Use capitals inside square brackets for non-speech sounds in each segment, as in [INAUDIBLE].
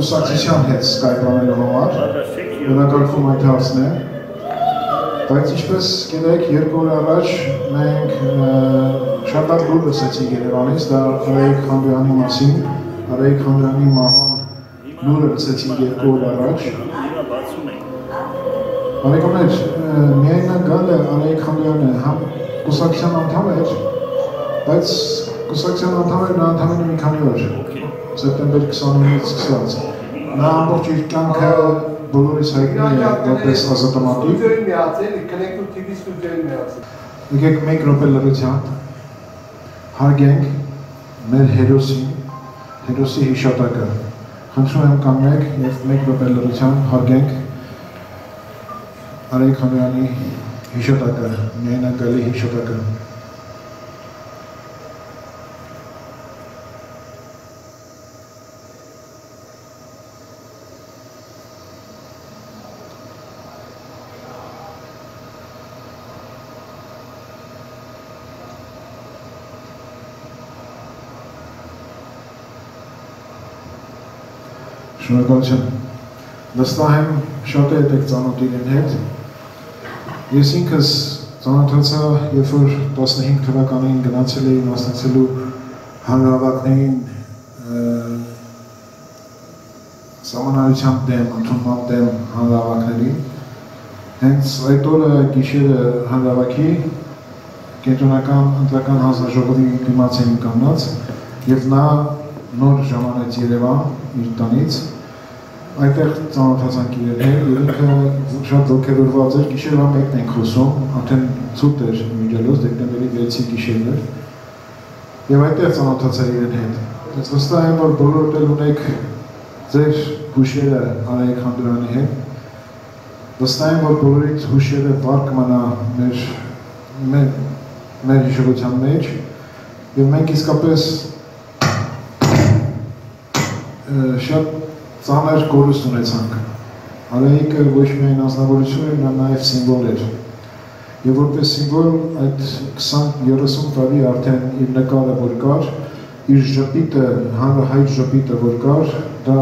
Կուսակցության հետ սկայպանելու համար, որակարգում այդ հարցն է, բայց ինչպես գիտեք, երկու օր առաջ մենք շատ լավ լուր լսեցինք Երևանից, դա Արայիկ Խանդոյանի մասին, Արայիկ Խանդոյանի մահվան լուրը լսեցինք երկու օր առաջ։ Բարեկամներ, միայն նա գալը Արայիկ Խանդոյանը համ կուսակցության անդամ էր, բայց կուսակցության անդամ էր նա ընդամենը մի քանի օր, սեպտեմբեր 29-ից սկսած։ Նա ամբողջ իր կյանքը բոլորիս հայտնի է որպես ազատամարտիկ։ Ստուդիոյի միացել, Connect TV ստուդիոյի միացել։ Եկեք մեկ րոպե լրությամբ հարգենք մեր հերոսին, հերոսի հիշատակը։ Խնդրում եմ կանգնեք եւ մեկ րոպե լրությամբ հարգենք Արայք Խանոյանի հիշատակը, միայնակալի հիշատակը։ Շնորհակալություն։ Վստահ եմ շատ եք ծանոթ իրեն հետ։ Ես ինքս ծանոթացա, երբ որ 15 թվականին գնացել էի մասնակցելու հանրավակներին սամանալության դեմ, ընդունման դեմ հանրավակներին։ Հենց այդ օրը գիշերը հանրավակի կենտրոնական ընտրական հանձնաժողովի դիմաց էին կանգնած եւ նա նոր ժամանեց Երևան իր տնից այդտեղ ծանոթացանք իրեն հետ եւ ինքը շատ ողջերված էր գիշերվա մեկն ենք խոսում արդեն ցուրտ էր միջելոց դեկտեմբերի 6-ի գիշերն էր եւ այդտեղ ծանոթացա իրեն հետ ես վստահ եմ որ բոլորդ էլ ունեք ձեր հուշերը Արայք Խանդուրյանի հետ վստահ եմ որ բոլորիդ հուշերը վառ կմնա մեր մեր մեր հիշողության մեջ եւ մենք իսկապես շատ ծանր կորուստ ունեցանք։ Արայիկը ոչ միայն անձնավորություն էր, նա նաև սիմվոլ էր։ Եվ որպես սիմվոլ այդ 20-30 տարի արդեն իր նկարը որ կար, իր ժպիտը, հանրահայտ ժպիտը որ կար, դա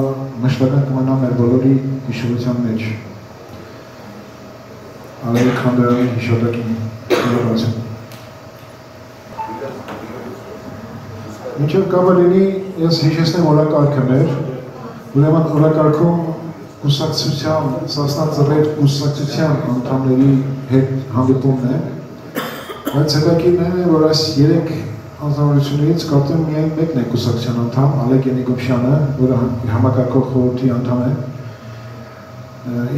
մշտական կմնա մեր բոլորի հիշողության մեջ։ Արայիկ Խանդոյանի հիշատակին շնորհակալություն։ Մինչև կամալինի ես հիշեցնեմ օրակարգը մեր, ուրեմն օրակարգում կուսակցության, սասնած ծռեր կուսակցության անդամների հետ հանդիպումն է, բայց հետաքրքիրն է, որ այս երեք անձնավորություններից կարծեմ միայն մեկն է կուսակցության անդամ, Ալեկ Ենիկոպյանը, որը համակարգող խորհրդի անդամ է։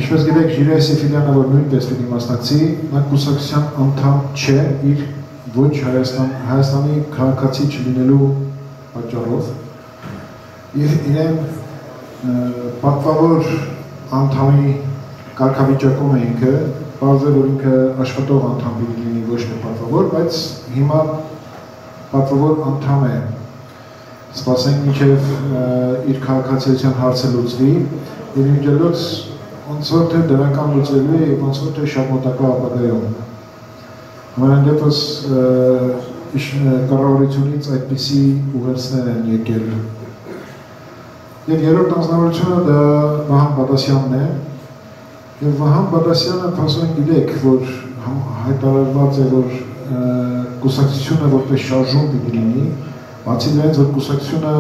Ինչպես գիտեք, Ժիրայ Սեֆիլյանը, որ նույնպես պիտի մասնակցի, նա կուսակցության անդամ չէ իր ոչ Հայաստան, Հայաստանի քաղաքացի չլինելու պատճառով եւ իրեն պատվավոր անդամի կարգավիճակում է ինքը, բարձր որ ինքը աշխատող անդամ պիտի լինի ոչ թե պատվավոր, բայց հիմա պատվավոր անդամ է։ Սպասենք մինչև իր քաղաքացիության հարցը լուծվի եւ միջելոց ոնց որ թե դրական լուծելու է եւ ոնց որ թե շատ մոտակա ապագայում։ Համենայն դեպս կառավարությունից այդպիսի ուղերձներ են եկել։ Եվ երրորդ անձնավորությունը դա Վահան Բադասյանն է։ Եվ Վահան Բադասյանը փաստորեն գիտեք, որ հայտարարված է, որ կուսակցությունը որպես շարժում պիտի լինի, բացի դրանից, որ կուսակցությունը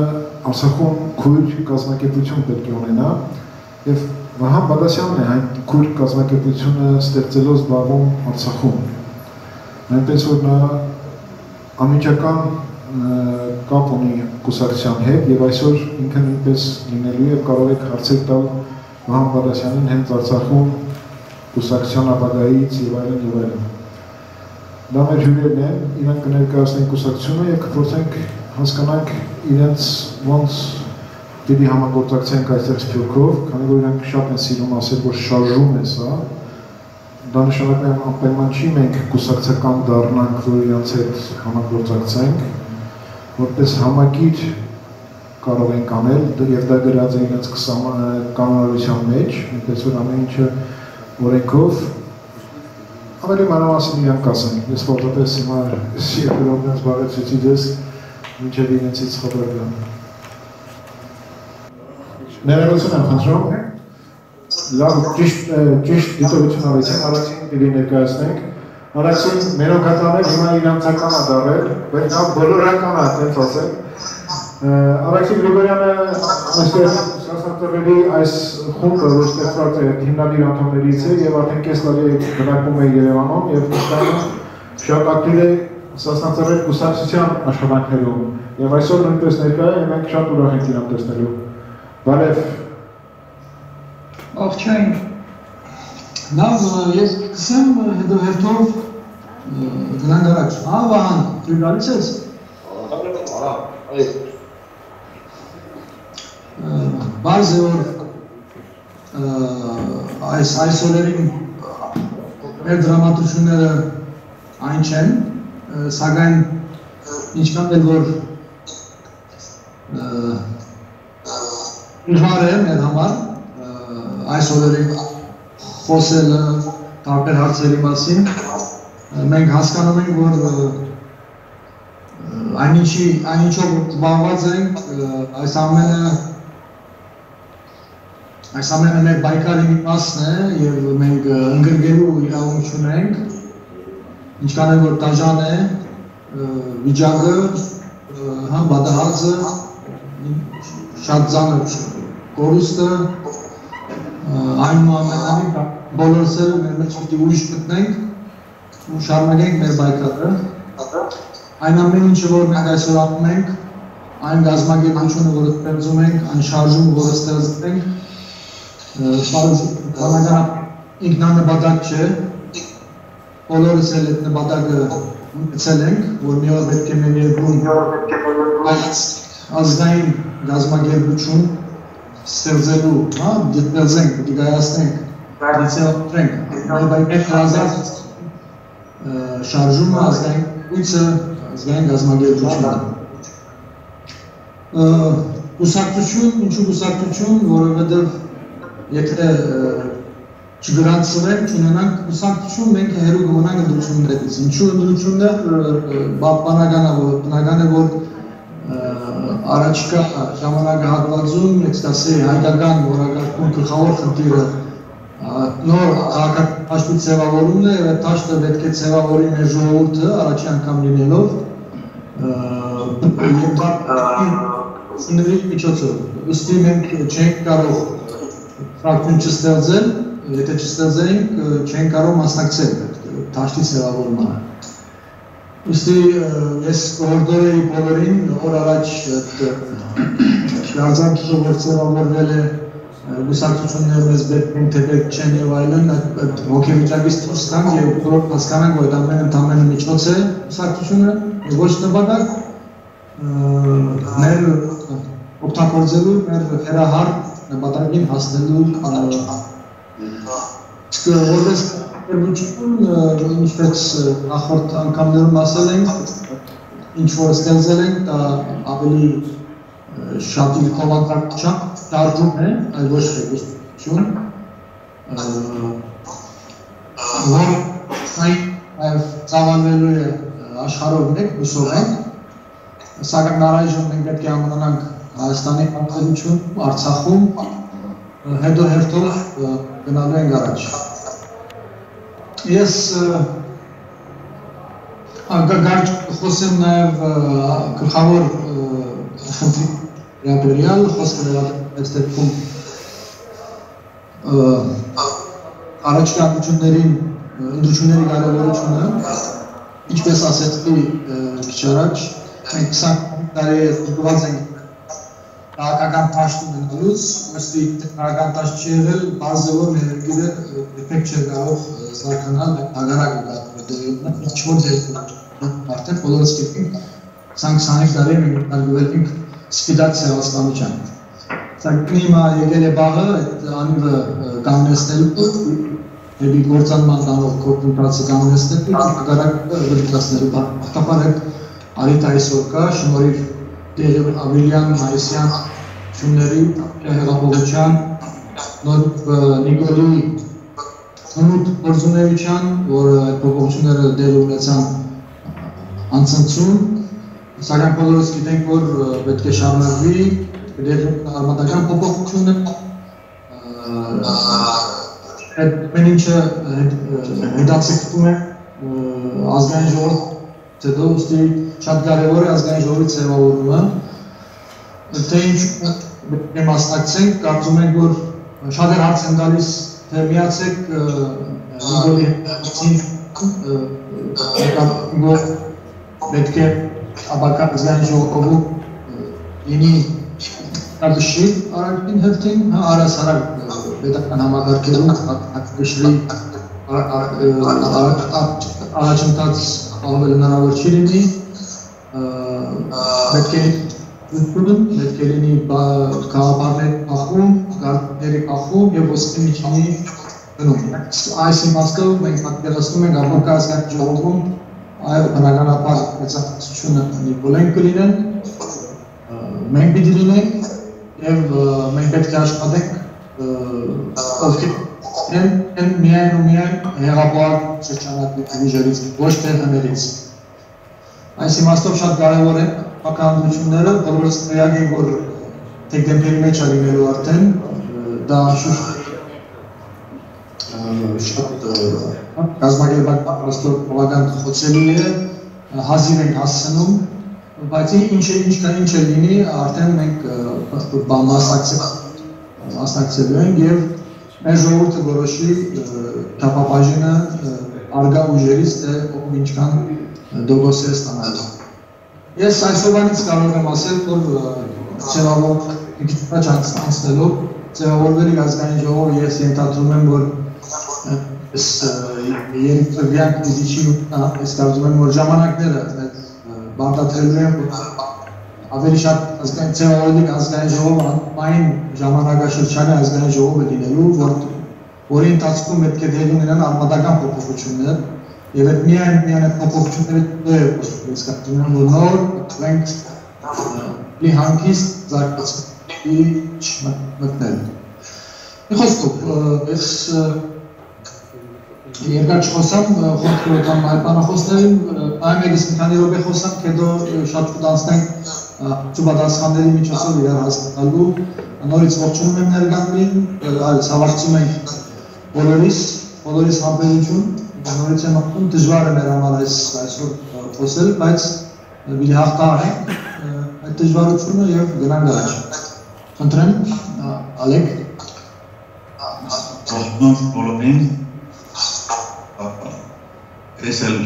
Արցախում քույր կազմակերպություն պետք է ունենա, եւ Վահան Բադասյանն է այն քույր կազմակերպությունը ստեղծելով զբաղվում Արցախում։ այնպես որ նա անմիջական կապ ունի կուսակցության հետ եւ այսօր ինքը նույնպես լինելու է կարող եք հարցեր տալ Վահան Բադասյանին հենց Արցախում կուսակցության ապագայից եւ այլն եւ այլն։ Դա մեր հյուրերն են, իրանք կներկայացնեն կուսակցությունը եւ կփորձենք հասկանանք իրենց ոնց պիտի համագործակցենք այստեղ Սփյուռքով, քանի որ իրանք շատ են սիրում ասել, որ շարժում է սա, դա նշանակում է անպայման չի մենք կուսակցական դառնանք, որ իրանց հետ համագործակցենք, որպես համակիր կարող ենք անել դե- եւ դա գրած է իրենց կանոնավորության մեջ, այնպես որ ամեն ինչը օրենքով ավելի մանրամասն իրանք ասեն։ Ես որպես հիմա սիրելով դες բաղացեցի դες մինչև իրենցից խաբար գամ։ Ներողություն եմ խնդրում։ հա։ Լավ ճիշտ ճիշտ դիտողություն արեցին, առաջին դի ներկայացնենք։ Առաջին մերոք հատանել հիմա իրանցական է դարել, բայց նա բոլորական է, այդպես ասել։ Արաքսի Գրիգորյանը այստեղ սասանտորերի այս խումբը, որ ստեղծված է հիմնադիր անդամներից է եւ արդեն կես տարի բնակվում է Երևանում եւ նշանը շատ ակտիվ է սասանտորեր կուսակցության աշխատանքներում եւ այսօր նույնպես ներկա է մենք շատ ուրախ ենք իրան տեսնելու։ Բարև Ողջույն։ Լավ, ես կսեմ հետո հերթով գնանք առաջ։ Հա, Վահան, դու գալիս ես։ Բարձ է որ այս այսօրերին մեր դրամատուրգները այն չեն, սակայն ինչքան էլ որ դժվար է մեր համար այս օրերին խոսելը տարբեր հարցերի մասին մենք հասկանում ենք որ այնիչի այնիչով զբաղված ենք այս ամենը այս ամենը մեր բայկարի մի մասն է եւ մենք ընկրկելու իրավունք ունենք ինչքան էլ որ դաժան է վիճակը հա բադահածը շատ ծանր կորուստը այնուամենայնիվ բոլորս էլ մեր մեջ պիտի ուրիշ գտնենք ու շարունակենք մեր բայկարը այն ամեն ինչը որ մենք այսօր անում ենք այն գազագերբությունը որը ստեղծում ենք այն շարժումը որը ստեղծում ենք բանական ինքնանպատակ չէ բոլորս էլ այդ նպատակը ունեցել ենք որ մի օր պետք է մեր երկրում ազգային գազագերբություն ստեղծելու, հա, դիտելզենք, դիգայացնենք, բայց այդ հազար շարժումը ազգային գույցը, ազգային գազագերբությունը։ Կուսակցություն, ինչու կուսակցություն, որովհետև եթե չգրանցվենք, չունենանք կուսակցություն, մենք հերու կմնանք ընդրություններից։ Ինչու ընդրություններ բանական է, որ բնական է, որ առաջկա ժամանակահատվածում, ես կասեի, հայկական որակարգում գլխավոր խնդիրը նոր քաղաքապաշտի ձևավորումն է եւ այդ ճաշտը պետք է ձևավորի մեր ժողովուրդը առաջի անգամ լինելով եւ դա միջոցով ըստի մենք չենք կարող ֆրակցիոն չստեղծել, եթե չստեղծենք, չեն կարող մասնակցել դաշտի ձևավորմանը։ Ոստի ես կողորդոր էի բոլորին, օր առաջ շարզանքը որ ձևավորվել է գուսակցությունները մեզ են թե պետք չեն եւ այլն, այդ հոգեվիճակից դուրս գանք եւ բոլոր հասկանանք, որ դա ամեն ընդամենը միջոց է գուսակցությունը, ոչ նպատակ մեր օգտագործելու մեր հերահար նպատակին հասնելու իսկ որպես երբություն ինչպես նախորդ անգամներում ասել ենք ինչ որ ստեղծել ենք դա ավելի շատ ինքնավանդակությամբ դարձում է այլ ոչ թե գոստություն որ այ ծավալվելու է աշխարհով մեկ հուսով ենք սակայն առայժմ մենք պետք է ամենանանք Հայաստանի պատմություն Արցախում հետո հերթով գնալու ենք առաջ։ Ես անգագարջ խոսեմ նաև գլխավոր խնդրի վերաբերյալ խոսքը այս դեպքում առաջկա ընդրություններին ընդրությունների կարևորությունը ինչպես ասեցի քիչ առաջ, մենք 20 տարի զբաղված ենք քաղաքական պաշտոն ունենալուց, ըստի քաղաքական տաշ չի եղել, բազելով ներգիրը դեպք չէ կարող զարգանալ հագարակը գտնվել, ինչ որ դեպքում արդեն բոլորս գիտենք 20-25 տարի մենք նարգվել ենք սպիտակ սևաստանության։ Սա կլիմա եկել է բաղը այդ անիվը կանգնեցնելու դեպի գործանման տանող կորպորացի կանգնեցնելու հագարակը վրդկացնելու բախտապարակ արիտ այսօր կա շնորհիվ Տեր Ավելյան Մայիսյան շունների հեղափոխության Նիկոլի Հնուտ գործունեության, որ այդ փոփոխությունները դեր ունեցան անցնցում, սակայն բոլորս գիտենք, որ պետք է շարունակվի դեր արմատական փոփոխությունը այդ մեն ինչը հետացկվում է ազգային ժողով հետո ուստի շատ կարևոր է ազգային ժողովի ձևավորումը թե ինչ է մասնակցենք, կարծում ենք, որ շատ էր հարց են գալիս, թե միացեք հետին պետք է աբական զգան ժողովու լինի կարգշի արագին հերթին, հա առասարակ պետական համագարկերում ակտգշրի առաջընթաց ավելի հնարավոր չի լինի, պետք է ընդունում պետք է լինի քաղաքարներ ախում, գարտների ախում եւ ոսկե միջինի գնում։ Այս իմաստով մենք պատկերացնում ենք Արմենկա ազգային ժողովում այլ բնականաբար մեծացությունը նիկոլեն կլինեն, մենք պիտի լինենք եւ մենք պետք է աշխատենք ովքեր են միայն ու միայն հեղափոխ շրջանակների միջերից, ոչ թե հներից։ Այս իմաստով շատ կարևոր է հակահանդությունները, բոլորս տեղյակ են, որ դեկտեմբերի մեջ է լինելու արդեն, դա շատ կազմակերպական պատրաստող բավական խոցելի է, հազիվ ենք հասցնում, բայց ինչ է ինչ կա ինչ է լինի, արդեն մենք մասնակցելու ենք եւ մեր ժողովուրդը որոշի թափապաժինը արգա ուժերից թե ով ինչքան դոգոս է ստանալու։ Ես այսօրվանից կարող եմ ասել, որ ձևավոր մի քիչ առաջ անցնելով ձևավորվելի ազգային ժողովը ես ենթադրում եմ, որ այս երիտվյան դիչի ես կարծում եմ, որ ժամանակները բարտադրելու են, որ ավելի շատ ազգային ձևավորվելի ազգային ժողովը այն ժամանակաշրջանի ազգային ժողովը լինելու, որ որի ընթացքում պետք է դեր ունենան արմատական փոփոխություններ, Եվ այդ միայն միայն այդ փոփոխությունները կարծում եմ որ նոր մենք լի հանգիստ զարգացի մտնել։ Խոսքով ես երկար չխոսամ, խոսքը կամ այլ բանախոսներին, այն մեկս մի քանի րոպե խոսամ, հետո շատ կդանցնենք ծուբադասխանների միջոցով իրար հասկանալու, նորից ողջունում եմ ներգամին, այլս հավաքցում ենք բոլորիս, բոլորիս համբերություն, նորից եմ ապրում, դժվար է մեր համար այս այսօր խոսել, բայց մի հաղթահարենք այդ դժվարությունը եւ գնանք առաջ։ Խնդրեմ, Ալեք։ Ողջույն բոլորին։ Ես էլ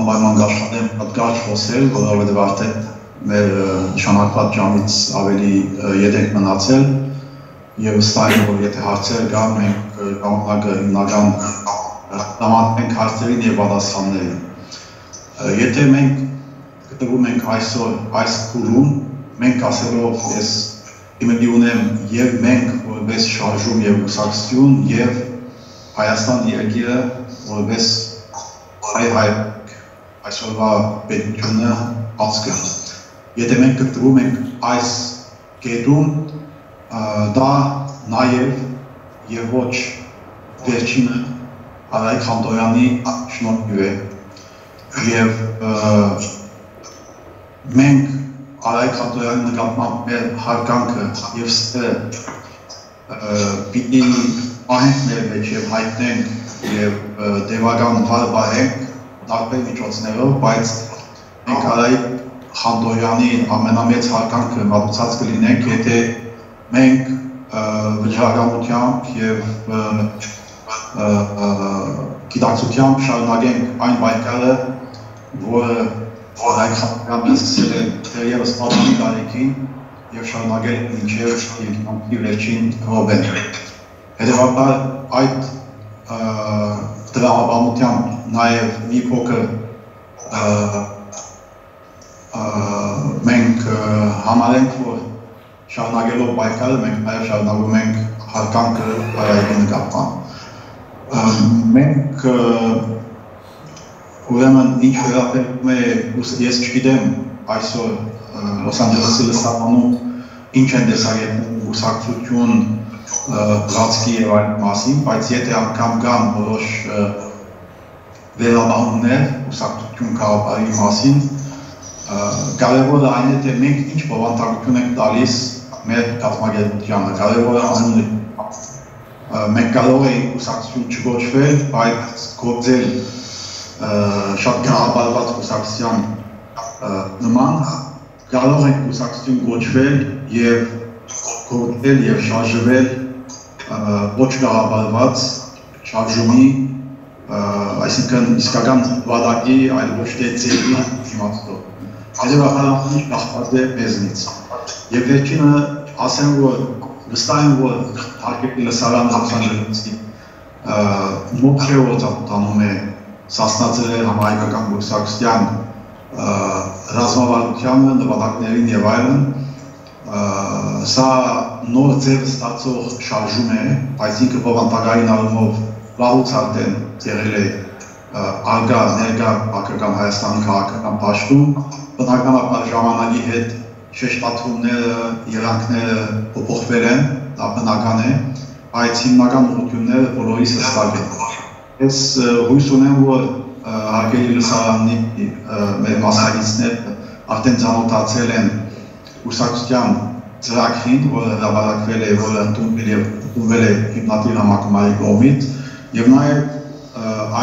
անպայման կաշխատեմ պատկառ խոսել, որովհետեւ արդեն մեր նշանակված ժամից ավելի ետ ենք մնացել եւ վստահ եմ որ եթե հարցեր կան մենք կամակը հիմնական համատենք հարցերին եւ պատասխաններին։ Եթե մենք գտնվում ենք այսօր այս քուրում, մենք ասելով ես իմելի ունեմ եւ մենք որպես շարժում եւ ուսակցություն եւ Հայաստան երկիրը որպես հայ հայ այսօրվա պետությունը ազգը։ Եթե մենք գտնվում ենք այս կետում, դա նաեւ եւ ոչ վերջինը Արայք Խանտոյանի շնորհիվ է եւ մենք Արայք Խանտոյանի նկատմամբ մեր հարգանքը եւ ստը պիտի ահենք մեր մեջ եւ հայտնենք եւ դեվական բարբարենք տարբեր միջոցներով, բայց մենք Արայք Խանտոյանի ամենամեծ հարգանքը մատուցած կլինենք, եթե մենք վճռականությամբ եւ գիտակցությամբ շարունակենք այն պայքարը, որը այդ խաղականը սկսել է դեռևս պատմի տարիքին եւ շարունակել մինչեւ երկնքի վերջին ռոբեն։ Հետևաբար այդ դրամաբանությամբ նաև մի փոքր մենք համարենք, որ շարունակելով պայքարը մենք նաև շարունակում ենք հարկանքը հայերի նկատմամբ։ Մենք ուրեմն ինչ վերաբերում է ես չգիտեմ այսօր Լոս Անջելեսի լսարանում ինչ են տեսակետում ուսակցություն բրացքի եւ այլ մասին, բայց եթե անգամ կան որոշ վերաբանումներ ուսակցություն կառավարի մասին, կարևորը այն է, թե մենք ինչ բովանդակություն ենք տալիս մեր կազմակերպությանը, կարևորը այն է, մենք կարող ենք ուսակցություն չգոչվել, բայց գործել շատ կառավարված ուսակցության նման կարող ենք ուսակցություն գոչվել եւ գործել եւ շարժվել ոչ կառավարված շարժումի այսինքն իսկական վադակի, այլ ոչ թե ծերի իմաստով։ Այժմ կախված է մեզնից։ Եվ վերջինը ասեմ, որ վստահ եմ, որ հարկեպի լսարանը Լոս-Անջելեսի մոքրեով ծանոթանում է Սասնաձեր համահայկական գործակցության ռազմավարությանը, նպատակներին եւ այլն, սա նոր ձև ստացող շարժում է, բայց ինքը բովանդակային առումով վաղուց արդեն եղել է արգա ներկա Բաքական Հայաստանի քաղաքական պաշտում, բնականաբար ժամանակի հետ շեշտադրումները, երանգները փոփոխվել են, դա բնական է, բայց հիմնական ուղղությունները բոլորիս հստակ են։ Ես հույս ունեմ, որ հարգելի լսարանի մեր մասնակիցները արդեն ծանոթացել են ուսակցության ծրագրին, որը հրապարակվել է, որը ընդունվել եւ ընդունվել է հիմնադիր համակարգի կողմից եւ նաեւ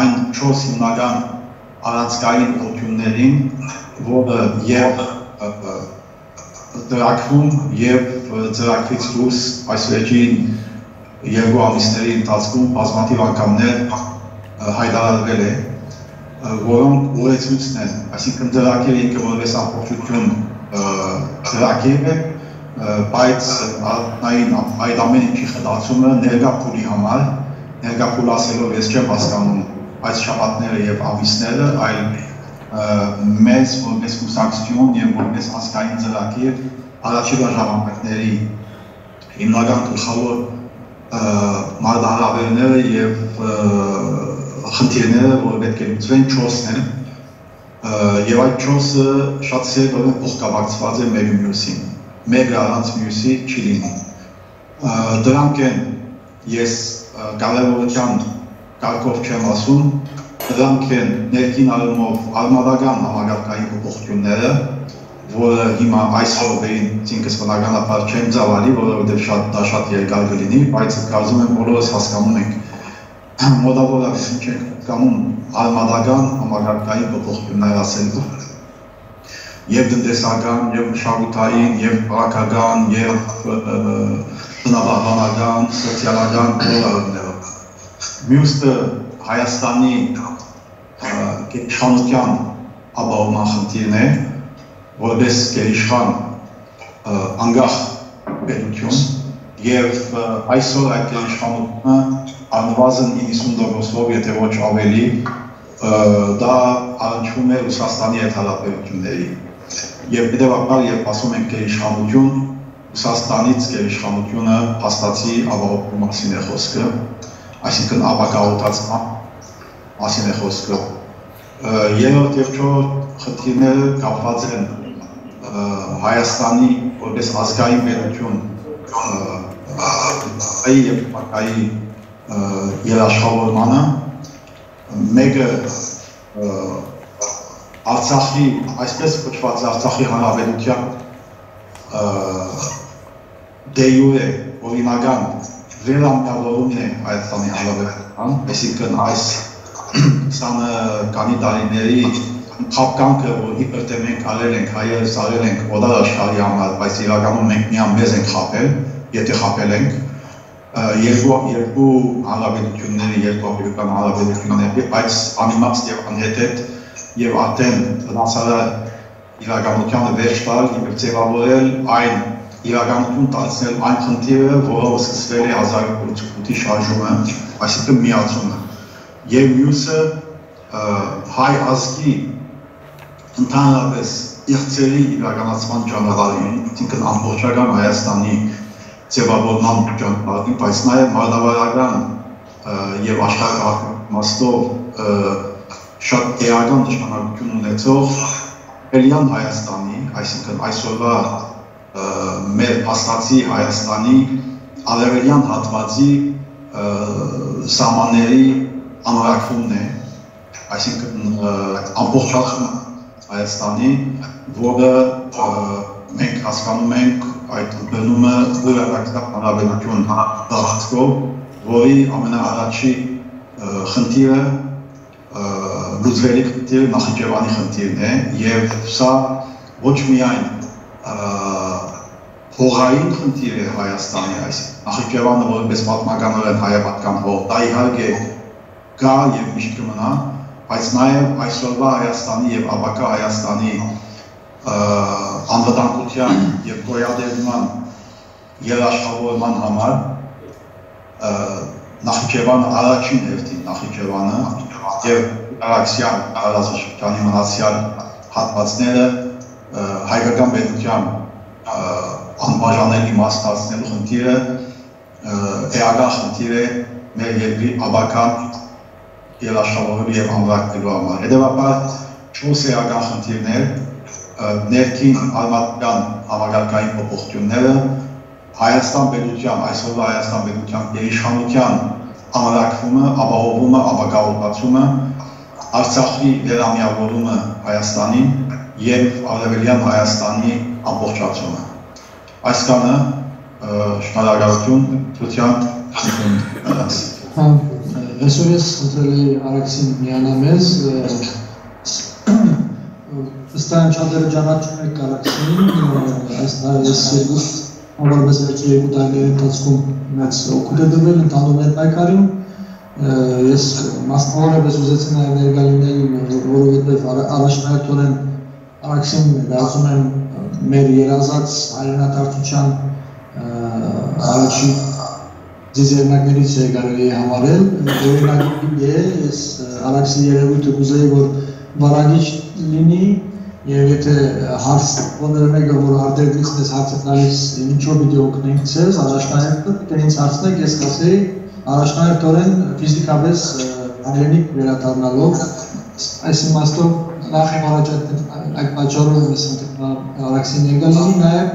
այն 4 հիմնական առանցքային օգնություններին, որը եւ ծրագրում եւ ծրագրից դուրս այս վերջին երկու ամիսների ընթացքում բազմաթիվ անգամներ հայտարարվել է որոնք ուղեցույցն են, այսինքն ծրագիրը ինքը որպես ամբողջություն ծրագիր է, բայց այն այդ ամեն ինչի խտացումը ներկա փուլի համար, ներկա փուլ ասելով ես չեմ հասկանում այս շաբաթները եւ ամիսները, այլ մեզ որպես կուսակցություն եւ որպես ազգային ծրագիր առաջիկա ժամանակների հիմնական գլխավոր մարդահրավերները եւ խնդիրները, որ պետք է լուծվեն 4-ն են, եւ այդ 4-ը շատ սերտորեն փոխկապակցված է մեկը մյուսին։ Մեկը առանց մյուսի չի լինի։ Դրանք են ես կարևորության կարգով չեմ ասում, դրանք են ներքին առումով արմատական համագարկային փոփոխությունները, որը հիմա այսօր վերին ցինքս բնականաբար չեմ ծավալի, որովհետև շատ դա շատ երկար կլինի, բայց կարծում եմ բոլորս հասկանում ենք. [CLEARS THROAT] Մոտավորապես ինչ ենք կանում արմատական համագարկային փոփոխություններ ասելու եւ տնտեսական, եւ մշակութային, եւ քաղաքական, եւ բնաբանական, սոցիալական բոլորներով։ Մյուսը Հայաստանի գեշանության ապահովման խնդիրն է, որպես գերիշխան անգախ պետություն եւ այսօր այդ գերիշխանությունը անվազն 90%-ով, եթե ոչ ավելի, դա առնչվում է Ռուսաստանի հետ հարաբերությունների։ Եվ հետևաբար, երբ ասում ենք գերիշխանություն, Ռուսաստանից գերիշխանությունը հաստացի ապահովելու մասին է խոսքը, այսինքն ապակահոտացման մասին է խոսքը։ Երրորդ եւ չորրորդ խնդիրները կապված են Հայաստանի որպես ազգային պետություն այ եւ բակայի երաշխավորմանը, մեկը Արցախի, այսպես կոչված Արցախի հանրապետության դեյուրե օրինական վերամտավորումն է Հայաստանի հանրապետության, այսինքն այս 20 կանի տարիների խապկանքը, որ իբր թե մենք արել ենք, հայերս արել ենք օդար աշխարհի համար, բայց իրականում մենք միան մեզ ենք խապել, եթե խապել ենք, երկու երկու հանրապետությունների, երկու ապրիկան հանրապետությունների, բայց անիմաց եւ անհետետ եւ արդեն տնասարը իրականությանը վերջ տալ եւ ձևավորել այն իրականություն դարձնել այն խնդիրը, որով սկսվել է 1988-ի շարժումը, այսինքն միացումը։ Եվ մյուսը հայ ազգի ընդհանրապես իղծերի իրականացման ճանապարհին, այսինքն ամբողջական Հայաստանի ձևավորման ճանապարհին, բայց նաև մարդավարական եւ աշխարհական մաստով շատ էական նշանակություն ունեցող Էլյան Հայաստանի, այսինքն այսօրվա մեր փաստացի Հայաստանի արևելյան հատվածի սահմանների անորակումն է, այսինքն ամբողջական Հայաստանի, որը մենք հասկանում ենք այդ բնումը ուրախակտակ հանրապետություն դարձքով, որի ամենաառաջի խնդիրը լուծվելի խնդիրը Նախիջևանի խնդիրն է եւ սա ոչ միայն հողային խնդիր է Հայաստանի, այս Նախիջևանը որպես պատմականորեն հայապատկան հող, դա իհարկե կա եւ միշտ կմնա, բայց նաեւ այսօրվա Հայաստանի եւ ապակա Հայաստանի անվտանգության եւ գոյատևման երաշխավորման համար Նախիջևանը առաջին հերթին Նախիջևանը եւ Արաքսիան տարածաշրջանի մնացյալ հատվածները հայկական պետության անբաժանելի մաս դարձնելու խնդիրը էական խնդիր է մեր երկրի աբական երաշխավորելու եւ ամրակնելու համար։ Հետևաբար չորս էական խնդիրներ ներքին արմատական համագարկային փոփոխությունները Հայաստան պետության, այսօրվա Հայաստան պետության գերիշխանության ամրակվումը, ապահովումը, ապակավորվածումը, Արցախի վերամիավորումը Հայաստանին եւ Արևելյան Հայաստանի ամբողջացումը։ Այսքանը շնորհակալություն ցուցյան Այսօր ես խնդրել էի Արաքսին միանա մեզ Վստահ չադերը ճանաչում եք Արաքսին այս այս երկու որպես վերջի երկու տարիների ընթացքում մեծ օգուտ է դրվել ընդհանուր մեր պայքարին ես մասնավորապես ուզեցի նաև ներկա լինել որովհետև առաջնահերթորեն Արաքսին դասում եմ մեր երազած հայրենադարձության առաջին ձիզերնակներից է կարելի համարել, օրինակի է, ես Արաքսի երևույթը կուզեի, որ վարագիչ լինի եւ եթե հարց ոնը մեկը որ արտերից դες հարցը տալիս ինչով պիտի օգնենք ցեզ առաջնահերթը դե ինձ հարցնեք ես կասեի առաջնահերթորեն ֆիզիկապես հայրենիք վերադառնալով այս իմաստով նախ իմ առաջ այդ պատճառով ես Արաքսին եկալի նաև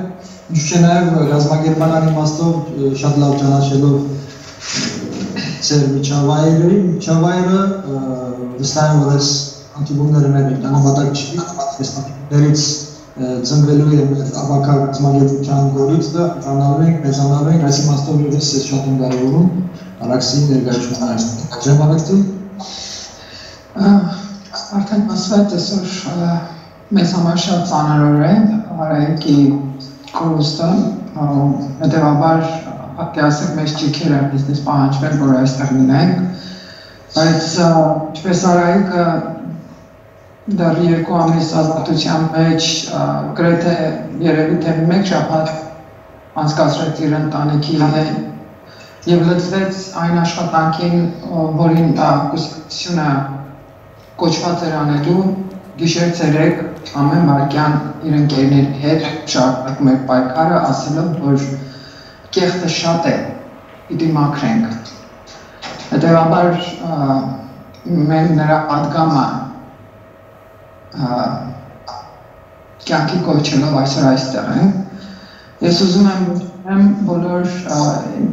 ինչու՞ չէ նաև ռազմագերմանական իմաստով շատ լավ ճանաչելով ծեր միջավայրը, միջավայրը վստահ եմ որ այս անտիբումները մեր նամատակ չի, այս դերից ծնվելու է ավակար ռազմագերության գորից դա ճանալու ենք, մեծանալու ենք, այս իմաստով ես ես շատ եմ կարևորում Արաքսի ներկայությունը այս ժամանակին արդեն ասված այսօր մեզ համար շատ ծանրոր է Արայքի կորուստը, հետևաբար պատկերացեք մեզ ճիքերը բիզնես պահանջվել, որ այստեղ լինենք, բայց ինչպես Արայքը դեռ երկու ամիս ազատության մեջ գրեթե երևի թե մեկ շաբաթ անցկացրեց իր ընտանիքի հետ եւ լծվեց այն աշխատանքին, որին կուսակցությունը կոչված էր անելու գիշեր ցերեկ ամեն վարքյան իր ընկերների հետ շարունակում էր պայքարը, ասելով, որ կեղտը շատ է, պիտի մաքրենք։ Հետևաբար մենք նրա ադգամը կյանքի կոչելով այսօր այստեղ ենք։ Ես ուզում եմ եմ բոլոր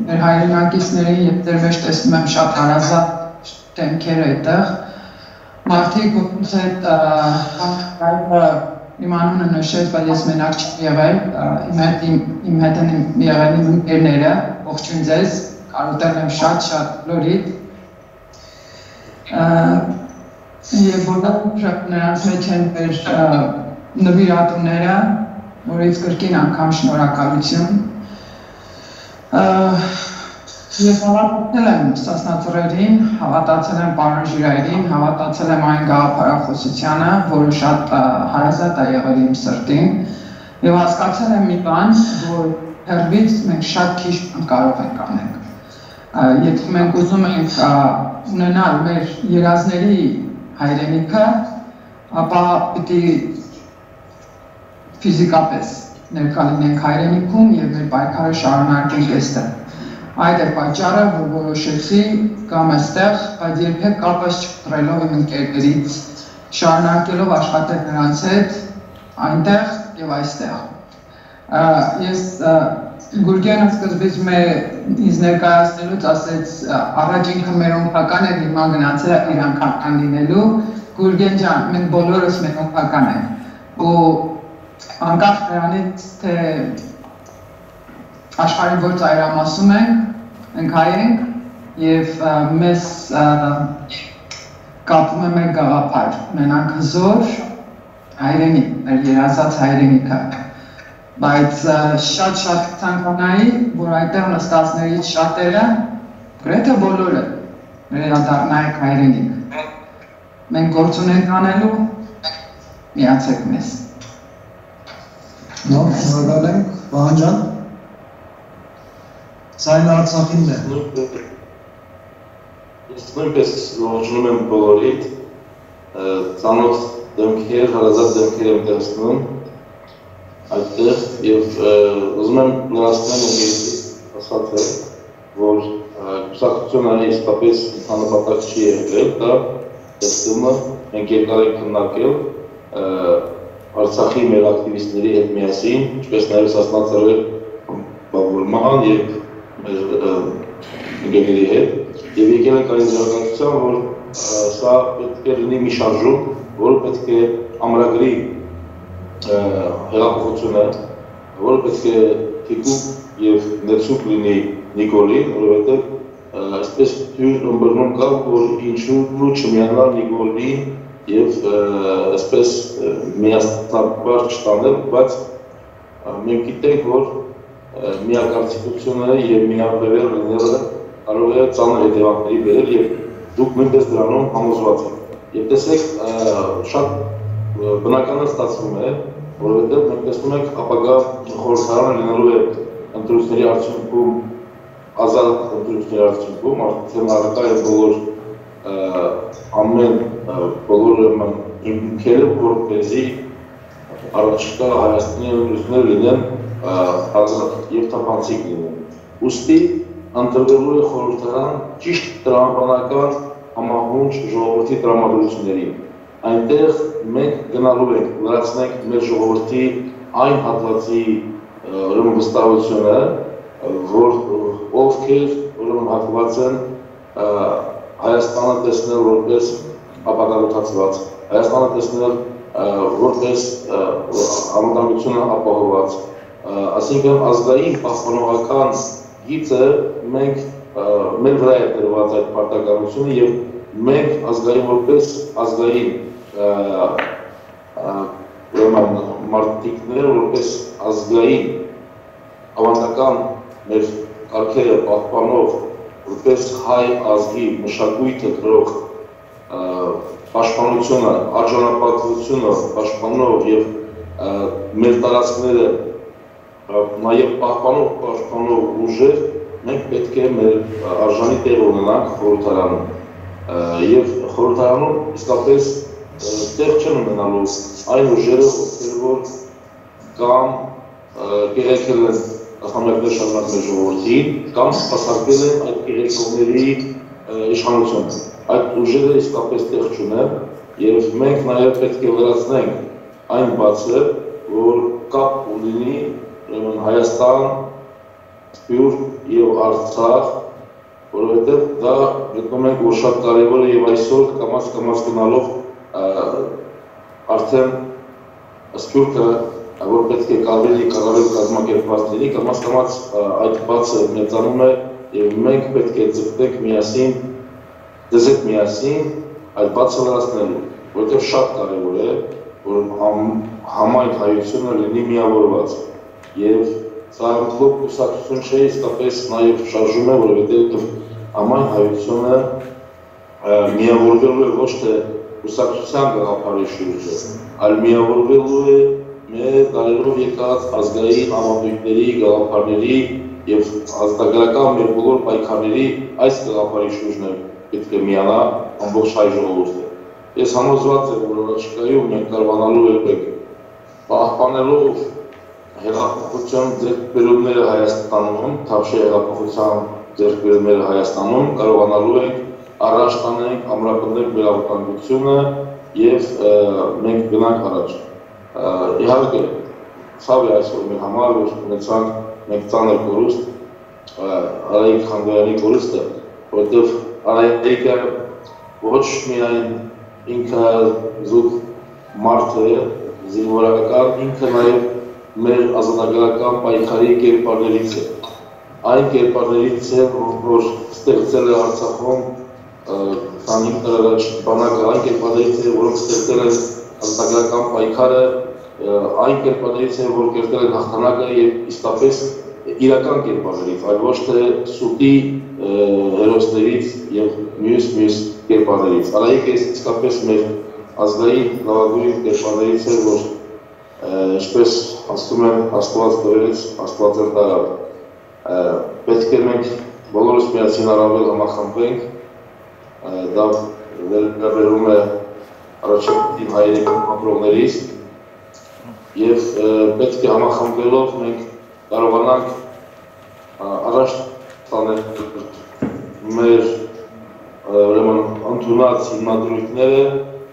մեր հայրենակիցների եւ դեր մեջ տեսնում եմ շատ հարազատ դեմքեր այդտեղ մարդիկ ոնց այդ իմ անունը նշեց, բայց ես մենակ չեմ եղել, իմ հետ իմ հետ են եղել իմ ընկերները, ողջույն ձեզ, կարոտել եմ շատ-շատ լորիդ։ Եվ բոլոր նրանց մեջ են մեր նվիրատուները, որից կրկին անգամ շնորհակալություն։ Ես հավատացել եմ Սասնացրերին, հավատացել եմ պարոն Ժիրայրին, հավատացել եմ այն գաղափարախոսությանը, որը շատ հարազատ է եղել իմ սրտին, եւ հասկացել եմ մի բան, որ հերվից մենք շատ քիչ կարող ենք անենք։ Եթե մենք ուզում ենք ունենալ մեր երազների հայրենիքը, ապա պիտի ֆիզիկապես ներկա լինենք հայրենիքում եւ մեր պայքարը շարունակենք այստեղ Այդ է պատճառը, որ որոշեցի կամ այստեղ, բայց երբեք կապս չկտրելով իմ ընկերներից, շարունակելով աշխատել նրանց հետ այնտեղ եւ այստեղ։ Ես Գուրգյանը սկզբից մե ինձ ներկայացնելուց ասեց առաջ ինքը մեր օնքական է հիմա գնացել իրան քական լինելու Գուրգեն ջան մենք բոլորս մեր օնքական ենք ու անկախ նրանից թե աշխարհի որ ծայրամասում ենք, մենք հայ ենք եւ մեզ կապում է մեր գաղափար, մենակ հզոր հայրենիք, մեր երազած հայրենիքը։ Բայց շատ-շատ ցանկանայի, որ այդտեղ նստածներից շատերը, գրեթե բոլորը վերադառնայք հայրենիք։ Մենք գործ ունենք անելու, միացեք մեզ։ Նո, շնորհակալ ենք, Վահան ջան։ Սայն Արցախինն է։ Ես նույնպես ողջունում եմ բոլորիդ, ծանոթ դեմքեր, հարազատ դեմքեր եմ տեսնում այդտեղ եւ ուզում եմ նրանցնել ընկերից ասացել, որ կուսակցությունը իսկապես հանրապետակ չի եղել, դա տեսումը մենք երկար ենք քննարկել Արցախի մեր ակտիվիստների հետ միասին, ինչպես նաև սասնացրել բավարարման եւ ընկերների հետ եւ եկել ենք այն զարգացության, որ սա պետք է լինի մի շարժում, որը պետք է ամրագրի հեղափոխությունը, որը պետք է թիկուկ եւ ներսուկ լինի Նիկոլին, որովհետեւ այսպես թյուր ըմբռնում կա, որ ինչու չմիանալ Նիկոլին եւ այսպես միասնաբար չտանել, բայց մենք գիտենք, որ միակարծիքությունը եւ միաբերել լինելը կարող է ծանր հետևանքների բերել եւ դուք նույնպես դրանում համոզված եք։ Եվ տեսեք, շատ բնական է ստացվում է, որովհետեւ մենք տեսնում ենք ապագա խորհրդարանը լինելու է ընտրությունների արդյունքում ազատ ընտրությունների արդյունքում արդեն առկա է բոլոր ամեն բոլորը ինքերը որպեսզի առաջկա Հայաստանի ընտրությունները լինեն ազատ եւ թափանցիկ լինեն։ Ոստի ընտրվելու է խորհրդարան ճիշտ տրամաբանական համահունչ ժողովրդի տրամադրություններին։ Այնտեղ մենք գնալու ենք լրացնենք մեր ժողովրդի այն հատվածի ուրեմն վստահությունը, որ ովքեր ուրեմն հակված են Հայաստանը տեսնել որպես ապագալուտացված, Հայաստանը տեսնել որպես համանդամությունը ապահոված, ասինքն ազգային պահպանողական գիծը մենք մեր վրա է դրված այդ պարտականությունը եւ մենք ազգային որպես ազգային ուրեմն մարտիկներ որպես ազգային ավանդական մեր կարգերը պահպանող որպես հայ ազգի մշակույթը գրող պաշտպանությունը, արժանապատվությունը պաշտպանող եւ մեր տարածքները նաև պահպանող պաշտպանող ուժեր մենք պետք է մեր արժանի տեղ ունենանք խորհրդարանում եւ խորհրդարանում իսկապես տեղ չեն ունենալու այն ուժերը, ովքեր որ կամ գերեքել են համերգներ շարունակել ժողովրդին կամ սպասարկել են այդ գերեքողների իշխանությունը։ Այդ ուժերը իսկապես տեղ չունեն եւ մենք նաեւ պետք է վերացնենք այն բացը, որ կապ ունի ուրեմն Հայաստան, Սփյուռք եւ Արցախ, որովհետեւ դա գտնում ենք որ շատ կարեւոր է եւ այսօր կամաց կամաց գնալով արդեն Սփյուռքը որ պետք է կարելի կարելի կազմակերպված լինի, կամաց կամաց այդ բացը մեծանում է եւ մենք պետք է ձգտենք միասին հետ միասին այդ բացը լրացնելու, որովհետեւ շատ կարեւոր է որ համ, համայն հայությունը լինի միավորված եւ ծառայող կուսակցություն չէ, իսկապես նաև շարժում է, որովհետև ամայն հայությունը միավորվելու է ոչ թե կուսակցության գաղափարի շուրջը, այլ միավորվելու է մեր դարերով եկած ազգային համակույտների, գաղափարների եւ ազգագրական մեր բոլոր պայքարների այս գաղափարի շուրջն է պետք է միանա ամբողջ հայ ժողովուրդը։ Ես համոզված եմ, որ առաջիկայում մենք կարողանալու ենք պահպանելով հեղափոխության ձեռքբերումները Հայաստանում, Թավշի հեղափոխության ձեռքբերումները Հայաստանում կարողանալու ենք առաջ տանենք, ամրապնդենք մեր ավտանգությունը եւ մենք գնանք առաջ։ Իհարկե, ցավ է այսօր մեր համար, որ ունեցանք մեկ ծանր կորուստ, Արայիկ Խանգոյանի կորուստը, որովհետեւ Արայիկը ոչ միայն ինքը զուտ մարդ է, զինվորական, ինքը նաև մեր ազատագրական պայքարի կերպարներից է։ Այն կերպարներից է, որ ստեղծել է Արցախում 25 տարի առաջ բանակը, այն կերպարներից է, որոնք ստեղծել են ազատագրական պայքարը, այն կերպարներից է, որ կերտել են հաղթանակը եւ իսկապես իրական կերպարներից, այլ ոչ թե սուտի հերոսներից եւ մյուս մյուս կերպարներից։ Արայիկը իսկապես մեր ազգային լավագույն կերպարներից է, որ ինչպես ասում են Աստված տվերից Աստված են տարավ։ Պետք է մենք բոլորս միասին առավել համախմբենք, դա վերաբերում է առաջին հայերիկի ապրողներից եւ պետք է համախմբելով մենք կարողանանք առաջ տանել մեր ուրեմն ընդունած հիմնադրույթները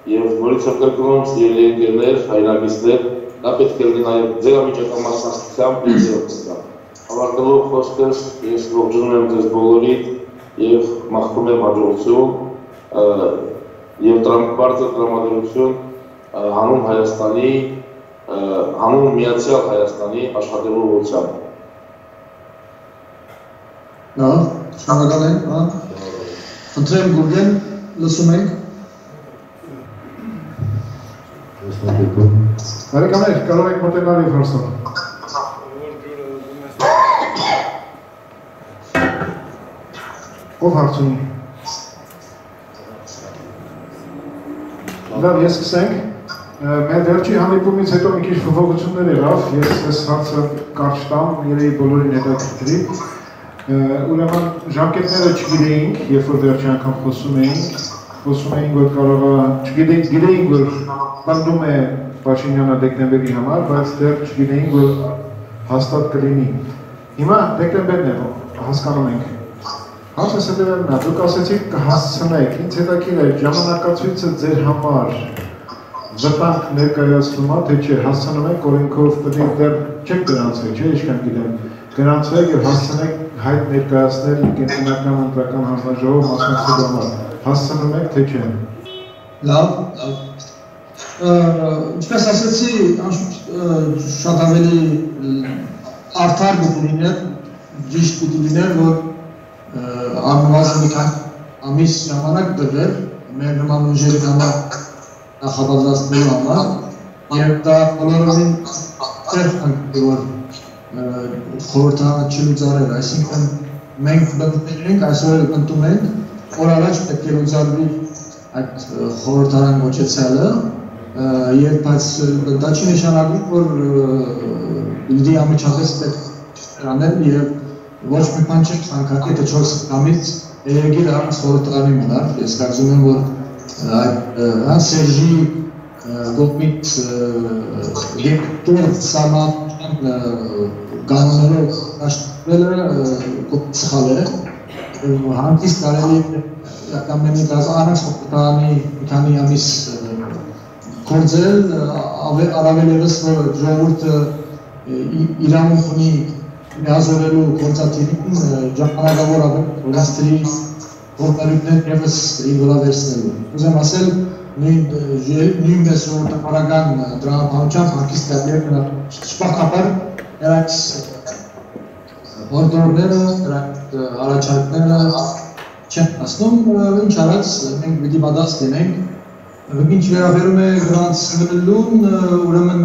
եւ նորից կրկնում սիրելի ընկերներ, հայրագիստներ, դա պետք է լինի նաեւ ձերամիջական մասնակցությամբ դիզերոցկան։ Ավարտելով խոսքս, ես ողջունում եմ ձեզ բոլորիդ եւ մաղթում եմ հաջողություն եւ բարձր տրամադրություն հանուն Հայաստանի, հանուն միացյալ Հայաստանի աշխատելու ուղղությամբ։ Լավ, շնորհակալ եմ, հա։ Խնդրեմ Գուրգեն, լսում ենք։ Բարեկամներ, կարող եք մոտենալ հարցնել։ Ով հարցունի։ Լավ, ես սկսենք։ Մեր վերջի հանդիպումից հետո մի քիչ փոփոխություններ եղավ, ես այս հարցը կարճ տամ, երևի բոլորին հետաքրքրի։ Ուրեմն ժամկետները չգիտեինք, երբ որ վերջի անգամ խոսում էինք, խոսում էինք, որ կարող է, չգիտեինք, գիտեինք, որ պնդում է Փաշինյանը դեկտեմբերի համար, բայց դեռ չգիտեինք, որ հաստատ կլինի։ Հիմա դեկտեմբերն է, հասկանում ենք։ Հարցը սետևելն է, դուք ասեցիք կհասցնեք, ինձ հետաքրիր է ժամանակացույցը ձեր համար վտանգ ներկայացնում է, թե չէ, հասցնում եք օրենքով պետք դեռ չեք գրանցվել, չէ, ինչքան գիտեմ, գրանցվեք եւ հասցնեք հայտ ներկայացնել կենտրոնական ընտրական հանձնաժողով մասնակցելու համար։ Հասցնում եք, թե չէ։ Լավ, լավ ինչպես ասացի, շատ ավելի արդար պիտի լիներ, ճիշտ պիտի լիներ, որ առնվազն մի քանի ամիս ժամանակ դրվեր մեր նման ուժերի համար նախապատրաստելու համար եւ դա բոլորովին ծերխանք որ խորհրդանը չլուծարեր, այսինքն մենք բնդել ենք, այսօր բնդում ենք, որ առաջ պետք է լուծարվի այդ խորհրդարան գոչեցյալը եւ բայց դա չի նշանակում որ ինձի ամիջապես պետք անել եւ ոչ մի բան չի ցանկացի թե 4 ամիս երեգիր առանց խորհրդարանի մնար ես կարծում եմ որ այդ հան Սերժի գոմից եւ դեռ սաման կանոններով աշխատելը սխալ է հանդիստ կարելի կամ մենք առանց մի քանի ամիս գործել առավել որ ժողովուրդը իրավունք ունի միազորելու գործատիրին ժամանակավոր օրենստրի գործարիքներ եւս իր վրա վերցնելու։ Ուզեմ ասել նույնպես ժողովրդական դրամապանության հարկիստ կարելի շփախապար նրանց օրդորները, նրանց առաջարկները չեն ասնում, ինչ արած մենք պիտի պատասխանենք Ինչ վերաբերում է գրանցվելուն, ուրեմն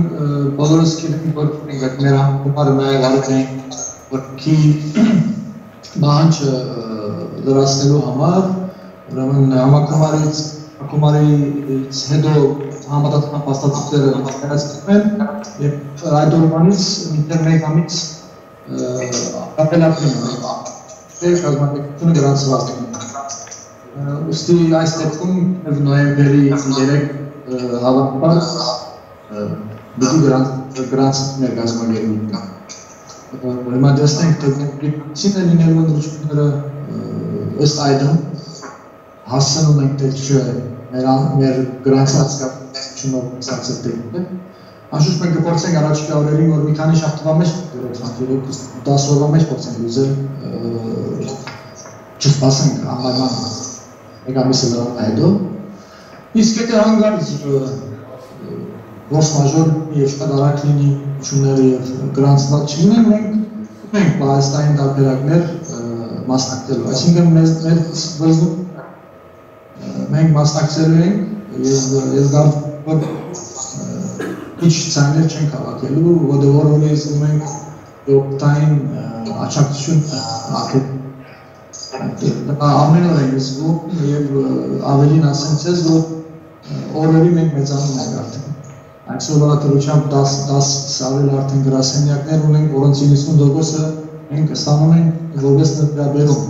բոլորս գիտենք, որ մենք մեր համարը նաև արել ենք որքի բանջը լրացնելու համար, ուրեմն համակարգարից համակարգարից հետո համապատասխան փաստաթղթերը ներկայացնում են եւ այդ օրվանից ինտերնետամից ապելացիոն է կազմակերպությունը գրանցված է ուստի այս դեպքում նոյեմբերի 3 հավաքման դեպի գրանց գրանցներ կազմակերպում Հիմա դեսնենք թե ինչին է լինելու ընդրությունները ըստ այդմ հասցնում ենք թե չէ մեր մեր գրանցած կապությունով ցածր դեպքը Անշուշտ մենք կփորձենք առաջիկա օրերին որ մի քանի շաբթվա մեջ 10 օրվա մեջ փորձենք լուծել չսպասենք անպայման մեգամիսը նրան հետո իսկ եթե հանգարց որս մաժոր եւ շատ արագ լինի իշխումները եւ գրանցված չլինեն մենք մենք պահեստային տարբերակներ մասնակցելու այսինքն մեզ մեզ մենք մասնակցելու ենք ես գարդ որ քիչ ցաներ չեն հավաքելու որովհետեւ որոնց ուզում ենք օկտային աճակցություն ակետ ամեն օր ենք զգում եւ ավելին ասեմ ցեզ որ օրերի մենք մեծանում ենք արդեն այսօրվա դրությամբ 10 10 սարել արդեն գրասենյակներ ունենք որոնց 90%-ը մենք ստանում ենք որպես նկարաբերում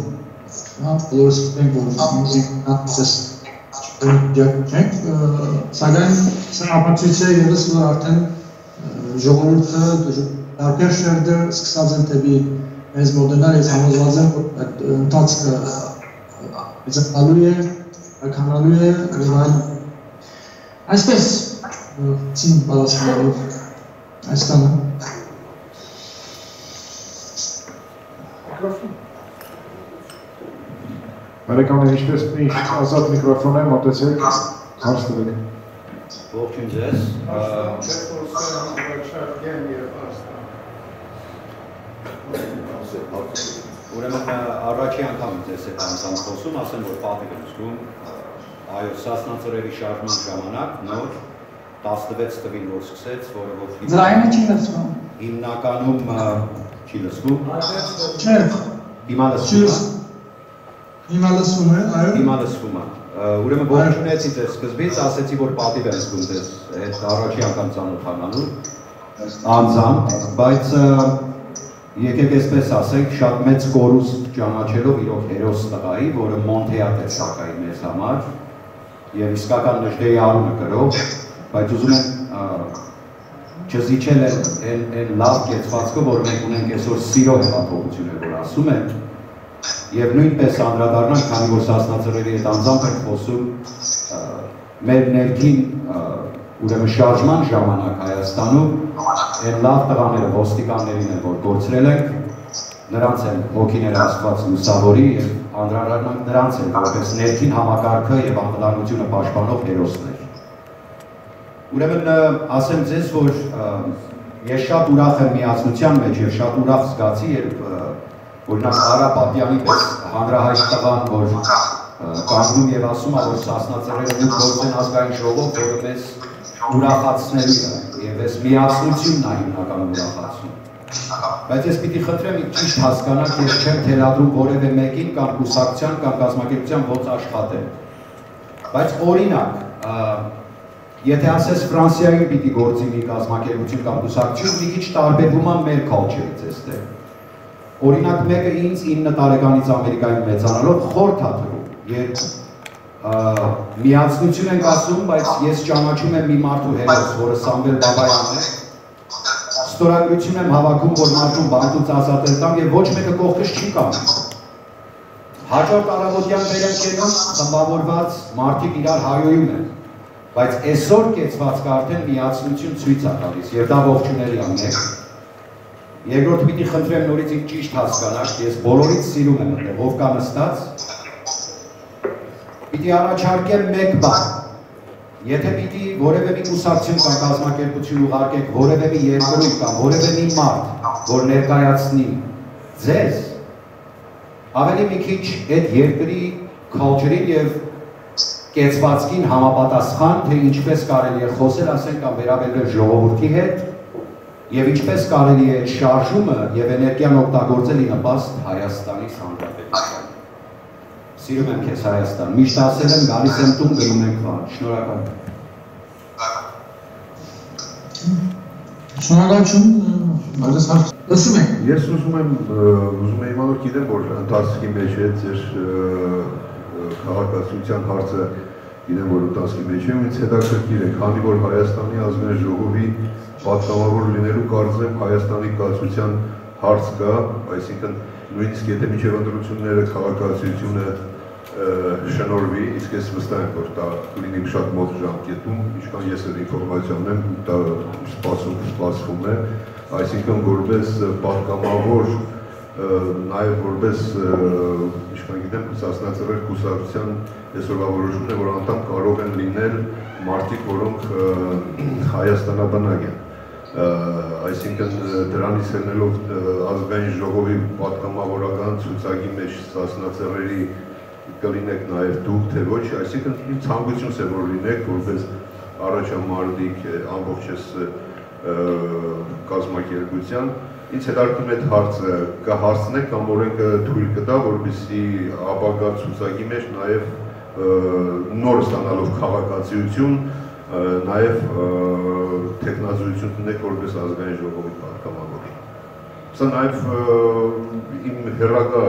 հա բոլորս ենք որ մենք հատես չենք սակայն սա ապացույց է եւս որ արդեն ժողովուրդը տարբեր շերտեր սկսած են դեպի մեզ մոդենալ ես համոզված եմ, որ այդ ընթացքը մեծանալու է, ականալու է, եւ այլ այսպես ցին պատասխանելով այստանը Բարեկամներ, ինչպես միշտ ազատ միկրոֆոն է, մոտեցեք, հարց տվեք։ Ողջույն ձեզ։ Ուրեմն առաջի անգամ ձեզ հետ անգամ խոսում, ասեմ, որ պատիվ եմ զգում, այո, Սասնացրերի շարժման ժամանակ նոր 16 տվին որ սկսեց, որը ոչ Ձայնը չի լսվում։ հիմնականում չի լսվում։ Չէ, Հիմա լսվում է։ հիմա լսվում է, այո։ Հիմա լսվում է։ Ուրեմն ողջունեցի ձեզ սկզբից, ասեցի, որ պատիվ եմ զգում ձեզ այդ առաջի անգամ ծանոթանալու անձամբ, բայց եկեք այսպես ասենք, շատ մեծ կորուստ ճանաչելով իրոք հերոս տղայի, որը Մոնթեատ է սակայն մեզ համար, եւ իսկական նժդեի արունը գրող, բայց ուզում եմ չզիջել են այն լավ կեցվածքը, որ մենք ունենք այսօր սիրո հեղափոխությունը, որ ասում են, եւ նույնպես անդրադառնանք, քանի որ սասնացրերի հետ անձամբ ենք խոսում, մեր ներքին ուրեմն շարժման ժամանակ Հայաստանում այն լավ տղաները ոստիկաններին են որ գործրել ենք նրանց են հոգիները Աստված լուսավորի եւ անդրադառնանք նրանց են որպես ներքին համակարգը եւ անվտանգությունը պաշտպանող հերոսներ ուրեմն ասեմ ձեզ որ ես շատ ուրախ եմ միացնության մեջ եւ շատ ուրախ զգացի երբ օրինակ Արա Պապյանի պես հանրահայտ տղան որ կանգնում եւ ասում է որ սասնացերերը ու գործեն ազգային ժողով որը մեզ ուրախացնելու է եւ այս միացնությունն է հիմնականում ուրախացնում բայց ես պիտի խնդրեմ ճիշտ հասկանաք ես չեմ թելադրում որևէ մեկին կամ կուսակցության կամ կազմակերպության ոնց աշխատել բայց օրինակ եթե ասես Ֆրանսիայում պիտի գործի մի կազմակերպություն կամ կուսակցություն մի քիչ տարբերվում է մեր culture-ից այստեղ օրինակ մեկը ինձ 9 տարեկանից Ամերիկայում մեծանալով խորթ է թվում երբ միացնություն ենք ասում, բայց ես ճանաչում եմ մի մարդու հերոս, որը Սամվել Բաբայանն է։ Ստորագրություն եմ հավաքում, որ մարդուն բանտուց ազատել տամ եւ ոչ մեկը կողքս չի կանգնում։ Հաջորդ առավոտյան գնում, խմբավորված մարդիկ իրար հայոյում են։ Բայց այսօր կեցվածքը արդեն միացնություն ցույց է տալիս եւ դա ողջունելի է Երկրորդ պիտի խնդրեմ նորից ինձ ճիշտ հասկանաք, ես բոլորից սիրում եմ այդտեղ, ով կա նստած, պիտի առաջարկեմ մեկ բան։ Եթե պիտի որևէ մի կուսակցություն կամ կազմակերպություն ուղարկեք որևէ մի երկրում կամ որևէ մի մարդ, որ ներկայացնի ձեզ, ավելի մի քիչ այդ երկրի culture-ին եւ կեցվածքին համապատասխան, թե ինչպես կարելի է խոսել, ասենք կամ վերաբերվել ժողովրդի հետ եւ ինչպես կարելի է շարժումը եւ էներգիան օգտագործել ի նպաստ Հայաստանի Հանրապետության։ Սիրում եմ քեզ Հայաստան։ Միշտ ասել եմ, գալիս եմ տուն, գնում ենք վան։ Շնորհակալ։ Շնորհակալություն, բայց հարց լսում եք։ Ես ուզում եմ ուզում եմ իմանալ գիտեմ որ ընթացքի մեջ է ձեր քաղաքացիության հարցը գիտեմ որ ընթացքի մեջ է ինձ հետաքրքիր է քանի որ Հայաստանի ազգային ժողովի պատգամավոր լինելու կարծեմ Հայաստանի կացության հարց կա, այսինքն նույնիսկ եթե միջև ընտրությունները քաղաքացիությունը շնորհվի, իսկ ես վստահ եմ, որ դա կլինի շատ մոտ ժամկետում, ինչքան ես այդ ինֆորմացիան եմ, դա սպասում սպասվում է, այսինքն որպես պատգամավոր նաև որպես ինչքան գիտեմ Սասնացրեր կուսակցության այսօրվա որոշումն է որ անդամ կարող են լինել մարդիկ որոնք հայաստանաբնակ են այսինքն դրանից ելնելով ազգային ժողովի պատգամավորական ցուցակի մեջ Սասնացրերի կլինեք նաև դուք թե ոչ այսինքն ցանկություն է որ լինեք որպես առաջամարտիկ ամբողջ ես կազմակերպության ինձ հետարքում այդ հարցը կհարցնեք կամ օրենքը թույլ կտա, որպեսզի ապագա ցուցակի մեջ նաև նոր ստանալով քաղաքացիություն, նաև տեխնազույցություն տնեք որպես ազգային ժողովի պատգամավոր։ Սա նաև իմ հերակա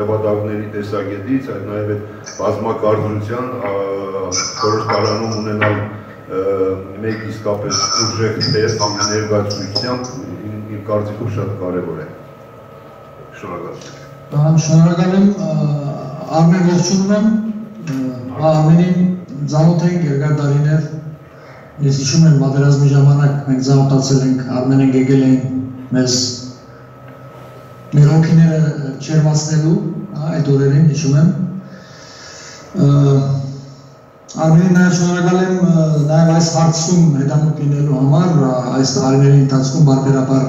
նպատակների տեսակետից, այդ նաև այդ բազմակարծության որոշ տարանում ունենալ մեկ իսկապես ուժեղ թեզ ներկայացությամբ իմ կարծիքով շատ կարևոր է։ Շնորհակալ։ Շնորհակալ եմ Արմեն ողջունում եմ։ Արմենին ծանոթ ենք երկար տարիներ։ Ես հիշում եմ պատերազմի ժամանակ մենք ծանոթացել ենք, Արմենը եկել էին մեզ մեր հոգիները չերմացնելու, այդ օրերին հիշում եմ Արմենին նաև շնորհակալ եմ նաև այս հարցում հետամուտ լինելու համար, այս տարիների ընթացքում բարբերաբար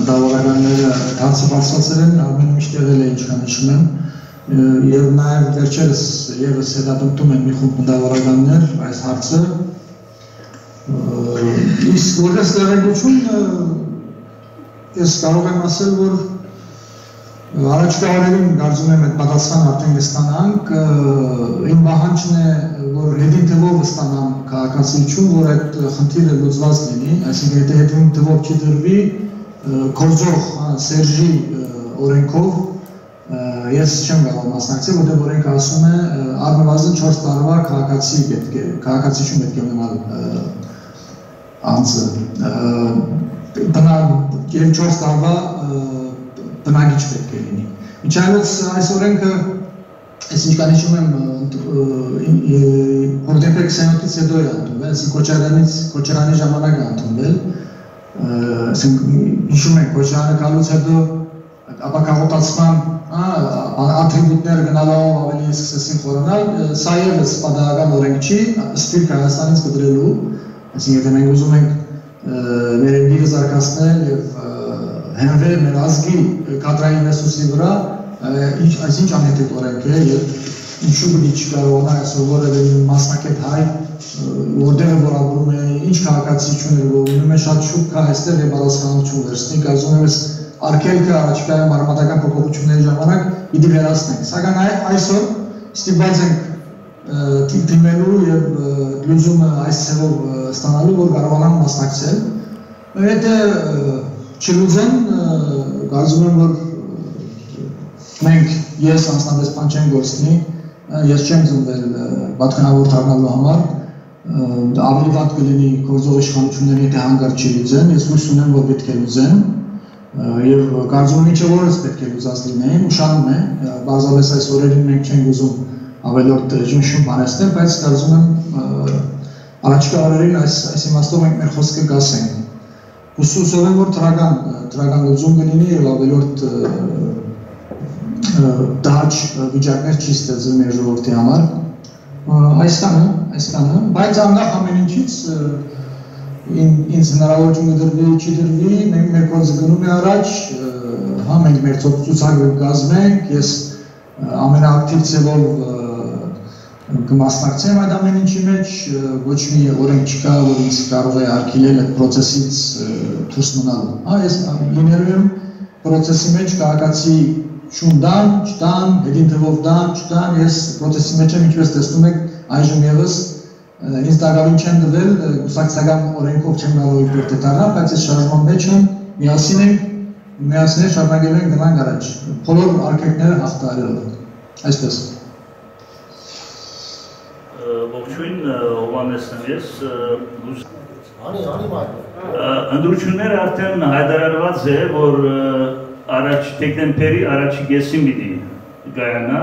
մտավորականները հարցը բարձրացել են, Արմենը միշտ եղել է ինչքան հիշում եմ, եւ նաև վերջերս եւս հետապնդում են մի խումբ մտավորականներ այս հարցը։ Իսկ որպես տեղեկություն ես կարող եմ ասել, որ Առաջկա օրերին կարծում եմ այդ պատասխան արդեն կստանանք, իմ բանջն է, որ հետին թվով ստանամ քաղաքացիություն, որ այդ խնդիրը լուծված լինի, այսինքն եթե հետին թվով չդրվի, կորձող Սերժի օրենքով ես չեմ կարող մասնակցել, որտեղ օրենքը ասում է առնվազն 4 տարվա քաղաքացի պետք է, քաղաքացիություն պետք է ունենալ անձը։ Բնավ եւ 4 տարվա բնագիչ պետք է լինի։ Միջայլոց այս օրենքը ես ինչքան հիշում եմ հորդեպեք սենոտից հետո է ընդունվել, այսինքն Քոչարյանից Քոչարյանի ժամանակ է ընդունվել։ Այսինքն հիշում եք Քոչարյանը գալուց հետո ապակաղոտացման ատրիբուտները գնալով ավելի սկսեցին խորանալ, սա եւս պատահական օրենք չի, սպիրտ Հայաստանից կդրելու, այսինքն եթե մենք ուզում ենք մեր ընդիրը զարգացնել եւ հենվել մեր ազգի կադրային ռեսուրսի վրա, ինչ այսինչ անհետետ օրենք է եւ ինչու բնի չկարողանա այսօր որևէ մասնակետ հայ որտեղը որ ապրում է, ինչ քաղաքացիություն է, որ է շատ շուտ կա այստեղ եւ պատասխանատվություն վերցնի, կարծում եմ ես արկելքը առաջկայում արմատական փոփոխությունների ժամանակ պիտի վերացնենք։ Սակայն այսօր ստիպված ենք դիմելու եւ լուծումը այս ցեղով ստանալու, որ կարողանան մասնակցել։ Այդ չլուծեն, կարծում եմ, որ մենք ես անձնապես բան չեմ գործնի, ես չեմ ծնվել պատկանավոր դառնալու համար, ավելի վատ կլինի գործող իշխանությունների եթե հանգարտ չլուծեն, ես հույս ունեմ, որ պետք է լուծեն, եւ կարծում եմ ինչը որս պետք է լուծած լինեին, ուշանում է, բազալես այս օրերին մենք չենք ուզում ավելորդ շնշում բանեցնել, բայց կարծում եմ առաջկա օրերին այս այս իմաստով մենք մեր խոսքը կասենք Հուսուսով եմ, որ տրական, տրական լուծում կլինի եւ ավելորդ դաճ վիճակներ չի ստեղծել մեր ժողովրդի համար։ Այսքանը, այսքանը, բայց անկախ ամեն ինչից ինձ հնարավորություն կդրվի, չի դրվի, մենք մեր գործը գնում է առաջ, հա մենք մեր ցուցակը կազմենք, ես ամենաակտիվ ձևով կմասնակցեմ այդ ամեն ինչի մեջ, ոչ մի օրենք չկա, որ ինձ կարող է արգելել այդ process-ից դուրս մնալու։ Հա, ես լինելու եմ process-ի մեջ քաղաքացի շուն դան, չդան, հետին թվով դան, չդան, ես process-ի մեջ եմ ինչպես տեսնում եք այժմ եւս ինձ դակավին չեմ դվել, կուսակցական օրենքով չեմ կարող իբր դետալա, բայց այս շարժման մեջ եմ միասին ենք, միասին շարունակել ենք գնանք առաջ։ Բոլոր արկեկները հաղթարելով։ Այսպես։ ողջույն Հովանեսն ես Անի, անի մայր։ Ընդրությունները արդեն հայտարարված է, որ առաջ դեկտեմբերի առաջի կեսին պիտի գայանա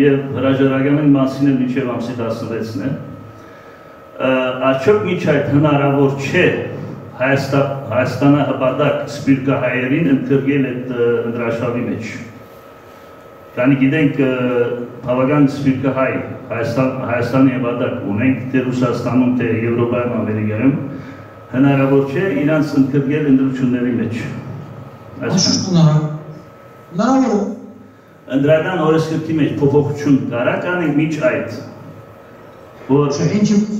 եւ հրաժարականի մասին էլ միջև ամսի 16-ն է։ Արդյոք միջ այդ հնարավոր չէ Հայաստան Հայաստանը հպատակ սպիրկահայերին ընդգրկել այդ ընդրաշավի մեջ։ Քանի գիտենք բավական սպիրկահայ Հայաստան Հայաստանի հպատակ ունենք թե Ռուսաստանում թե Եվրոպայում Ամերիկայում հնարավոր չէ իրանց ընդգրկել ընդրությունների մեջ։ Այսինքն հնարավոր։ է ընդրական օրենսգրքի մեջ փոփոխություն կարա կանենք միջ այդ որ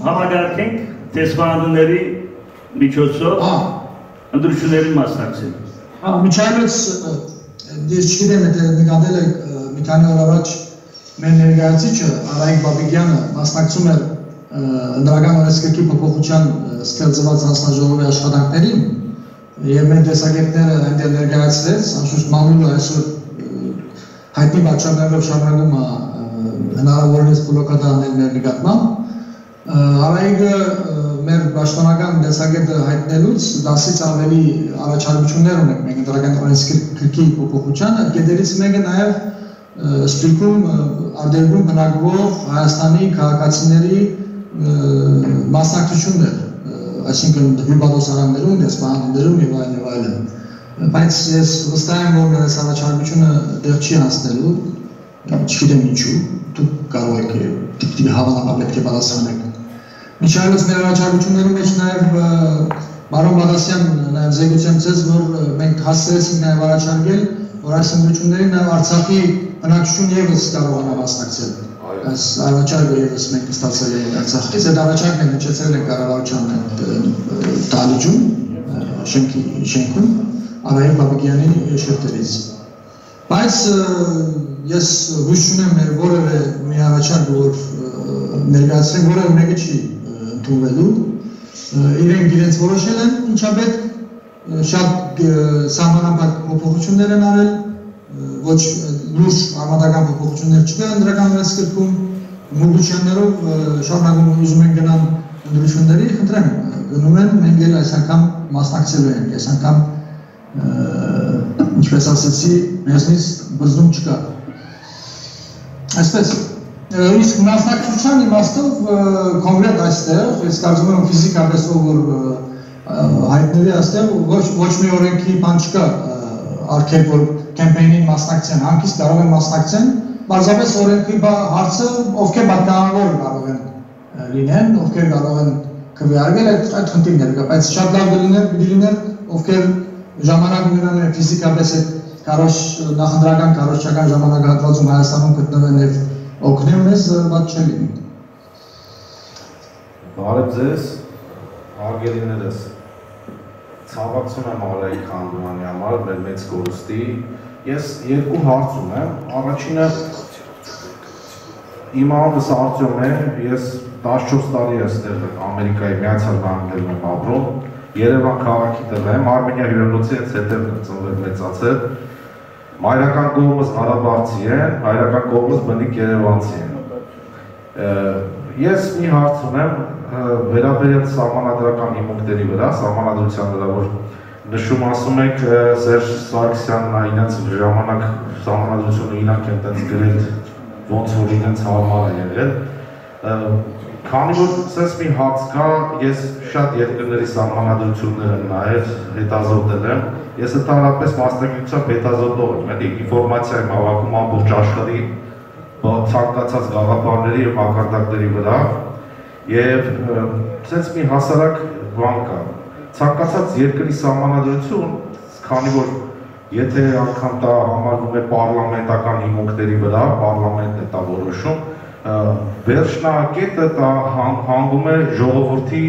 համագարկենք տեսվանների միջոցով ընդրությունների մասնակցել։ Հա, միջայլոց ես չգիտեմ, եթե նկատել եք մի քանի օր առաջ մեր ներկայացիչը Արայիկ Բաբիկյանը մասնակցում էր ընդրական օրենսգրքի փոփոխության ստեղծված հանձնաժողովի աշխատանքներին եւ մեր տեսակետները այնտեղ ներկայացրեց, անշուշտ Մանուլը այսօր հայտնի պատճառներով շարունակում է հնարավորինս բլոկադանել մեր նկատմամբ Արայիկը մեր պաշտոնական տեսակետը հայտնելուց դասից ավելի առաջարկություններ ունենք մենք ընդրական օրենսգրքի փոփոխությանը, կետերից մեկը նաև Սպիրկում արտերգում բնակվող Հայաստանի քաղաքացիների մասնակցություններ, այսինքն հյուպատոսարաններում, դեսպանատներում եւ այլն եւ այլն բայց ես վստահ եմ, որ այս առաջարկությունը դեռ չի հասնելու, չգիտեմ ինչու, դուք կարող եք դիպտի հավանաբար պետք է պատասխանեք։ Միջայլոց մեր առաջարկությունների մեջ նաև Մարոն Բադասյան նաև զեկուցեմ ցեզ, որ մենք հասցրեցինք նաև առաջարկել, որ այս ընդրություններին նաև Արցախի բնակչություն եւս կարողանա մասնակցել։ Այս առաջարկը եւս մենք ստացել ենք Արցախից, այդ առաջարկը հնչեցել է կառավարության դալիճում, շենքի շենքում Արայիկ Բաբիկյանի շերտերից։ Բայց ես հույս ունեմ մեր որևէ մի առաջարկ, որ ներկայացրենք, որևէ մեկը չի ընդունվելու։ Իրենք իրենց որոշել են ինչա պետք շատ սահմանապատ փոփոխություններ են արել, ոչ լուրջ արմատական փոփոխություններ չկա ընդրական վերսկրքում, մուլուչյաններով շարունակում ուզում են գնան ընդրությունների, խնդրեմ, գնում են, մենք էլ այս անգամ մասնակցելու ենք, այս անգամ ինչպես ասացի, մեզնից բզնում չկա։ Այսպես, իսկ մասնակցության իմաստով կոնկրետ այստեղ, ես կարծում եմ ֆիզիկապես ով որ հայտնելի այստեղ ոչ ոչ մի օրենքի բան չկա արկել որ կեմպեյնին մասնակցեն, հանկիստ կարող են մասնակցեն, բարձրապես օրենքի հարցը ովքեր պատկանավոր կարող են լինեն, ովքեր կարող են քվեարկել այդ այդ խնդիրները բայց շատ լավ կլիներ, պիտի լիներ ովքեր ժամանակ ունենան ֆիզիկապես այդ կարոշ նախնդրական կարոշչական ժամանակահատվածում Հայաստանում գտնվեն եւ օգնեն մեզ ված չէ լինի։ Բարև ձեզ, հարգելիներս։ Ցավակցում եմ Արայիկ Խանդոյանի համար մեր մեծ կորուստի։ Ես երկու հարց ունեմ։ Առաջինը իմ անունս Արտյոմ է, ես 14 տարի եմ այստեղ Ամերիկայի Միացյալ Նահանգներում եմ ապրում Երևան քաղաքի տեղ եմ, Արմենիա հյուրանոցի հետ հետև ծնվել մեծացել։ Մայրական կողմս Ղարաբաղցի է, հայրական կողմս բնիկ Երևանցի է։ Ես մի հարց ունեմ վերաբերյալ սահմանադրական հիմունքների վրա, սահմանադրության վրա, որ նշում ասում եք Սերժ Սարգսյանն այնց ժամանակ սահմանադրությունը իրանք են տենց գրել ոնց որ իրենց հարմար է եղել Քանի որ sense մի հաց կա, ես շատ երկրների սահմանադրություններ եմ նայել, հետազոտել եմ։ Ես ընդհանրապես մասնագիտությամբ հետազոտող եմ, էլի ինֆորմացիա եմ հավաքում ամբողջ աշխարհի ցանկացած գաղափարների եւ մակարդակների վրա եւ sense մի հասարակ բան կա։ Ցանկացած երկրի սահմանադրություն, քանի որ եթե անգամ դա համարվում է պարլամենտական հիմունքների վրա, պարլամենտն է դա որոշում, վերջնակետը դա հանգում է ժողովրդի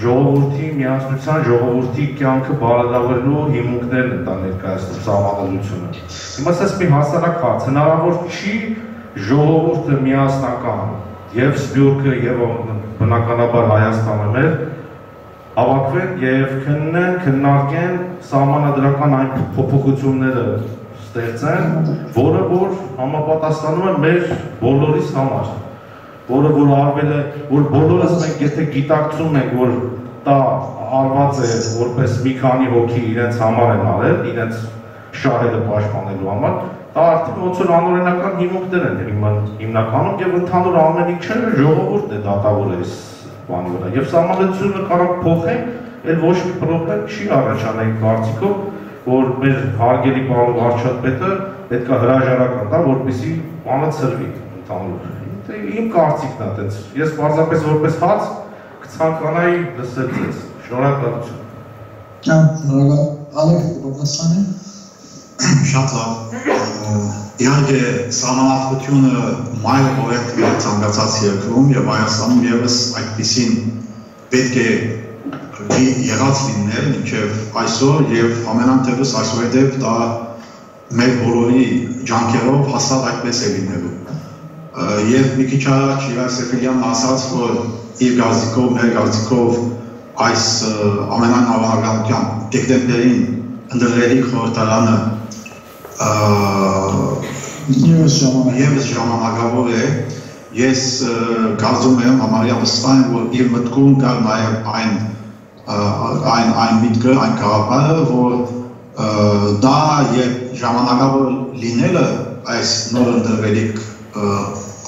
ժողովրդի միասնության, ժողովրդի կյանքը բարելավելու հիմունքներն են դա ներկայացնում սահմանադրությունը։ Հիմա ասես մի հասարակ հարց, հնարավոր չի ժողովուրդը միասնական եւ Սփյուռքը եւ բնականաբար Հայաստանը մեր հավաքվեն եւ քննեն, քննարկեն սահմանադրական այն փոփոխությունները ստեղծեն, որը որ համապատասխանում է մեր բոլորիս համար որը որ արվել է, որ բոլորս մենք եթե գիտակցում ենք, որ դա արված է որպես մի քանի հոգի իրենց համար են արել, իրենց շահերը պաշտպանելու համար, դա արդեն ոնց որ անօրինական հիմունքներ են հիմնականում եւ ընդհանուր ամեն ինչը ժողովուրդն է դատավոր այս բանի վրա։ Եվ սահմանադրությունը կարող փոխեն, այլ ոչ մի պրոբլեմ չի առաջանային կարծիքով, որ մեր հարգելի պարոն վարչապետը պետքա հրաժարական տա, որպեսզի բանը ծրվի ընդհանուր Դե իմ կարծիքն է այդպես։ Ես պարզապես որպես հաց կցանկանայի լսել ձեզ։ Շնորհակալություն։ Շնորհակալ։ Ալեք պատասխանը։ Շատ լավ։ Իհարկե սահմանափությունը մայր օրենքն է ցանկացած երկրում եւ Հայաստանում եւս այդպեսին պետք է եղած լինել մինչև այսօր եւ ամենանտեղս այսօրդեպ դա մեր բոլորի ջանքերով հաստատ այդպես է լինելու եւ մի քիչ առաջ Իվան Սեֆելյանն ասաց, որ իր գազիկով, մեր գազիկով այս ամենայն հավանականության դեկտեմբերին ընդրվելի եւս ժամանակ եւս ժամանակավոր է ես կարծում եմ համարյա վստահ եմ որ իր մտքում կար նաեւ այն այն այն միտքը այն գաղափարը որ դա եւ ժամանակավոր լինելը այս նոր ընդրվելիք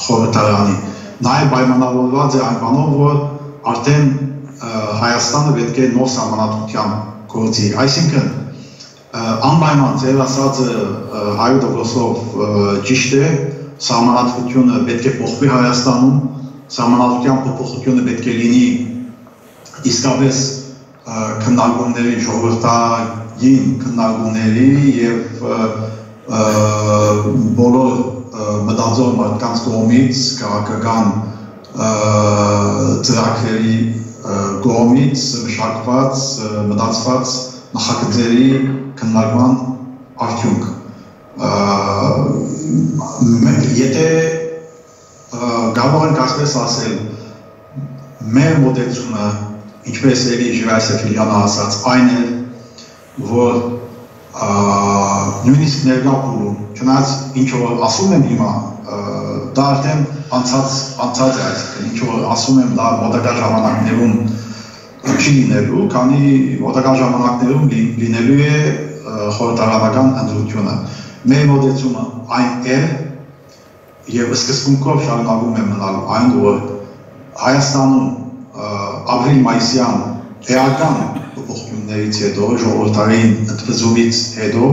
խորհրդարանի։ Նաև պայմանավորված է այն բանով, որ արդեն Հայաստանը պետք է նոր համանատության գործի։ Այսինքն անպայման ձեր ասածը 100%-ով ճիշտ է, համանատությունը պետք է փոխվի Հայաստանում, համանատության փոփոխությունը պետք է լինի իսկապես քննարկումների ժողովրդային քննարկումների եւ բոլոր մտածող մարդկանց կողմից քաղաքական ծրագրերի կողմից մշակված մտածված նախագծերի քննարկման արդյունք եթե կարող ենք ասես ասել մեր մոտեցումը ինչպես էլի Ժիրայ Սեֆիլյանը ասաց այն է որ նույնիսկ ներկա փուլում, չնայած ինչ որ ասում եմ հիմա, դա արդեն անցած անցած է, այսինքն ինչ որ ասում եմ դա մոտակա ժամանակներում չի լինելու, քանի մոտակա ժամանակներում լինելու է խորհրդարանական ընդրությունը։ Մեր մոտեցումը այն է եւ սկզբունքով շարունակում է մնալ այն, որ Հայաստանում ապրիլ-մայիսյան էական փոփոխություններից հետո, ժողովրդային ընդվզումից հետո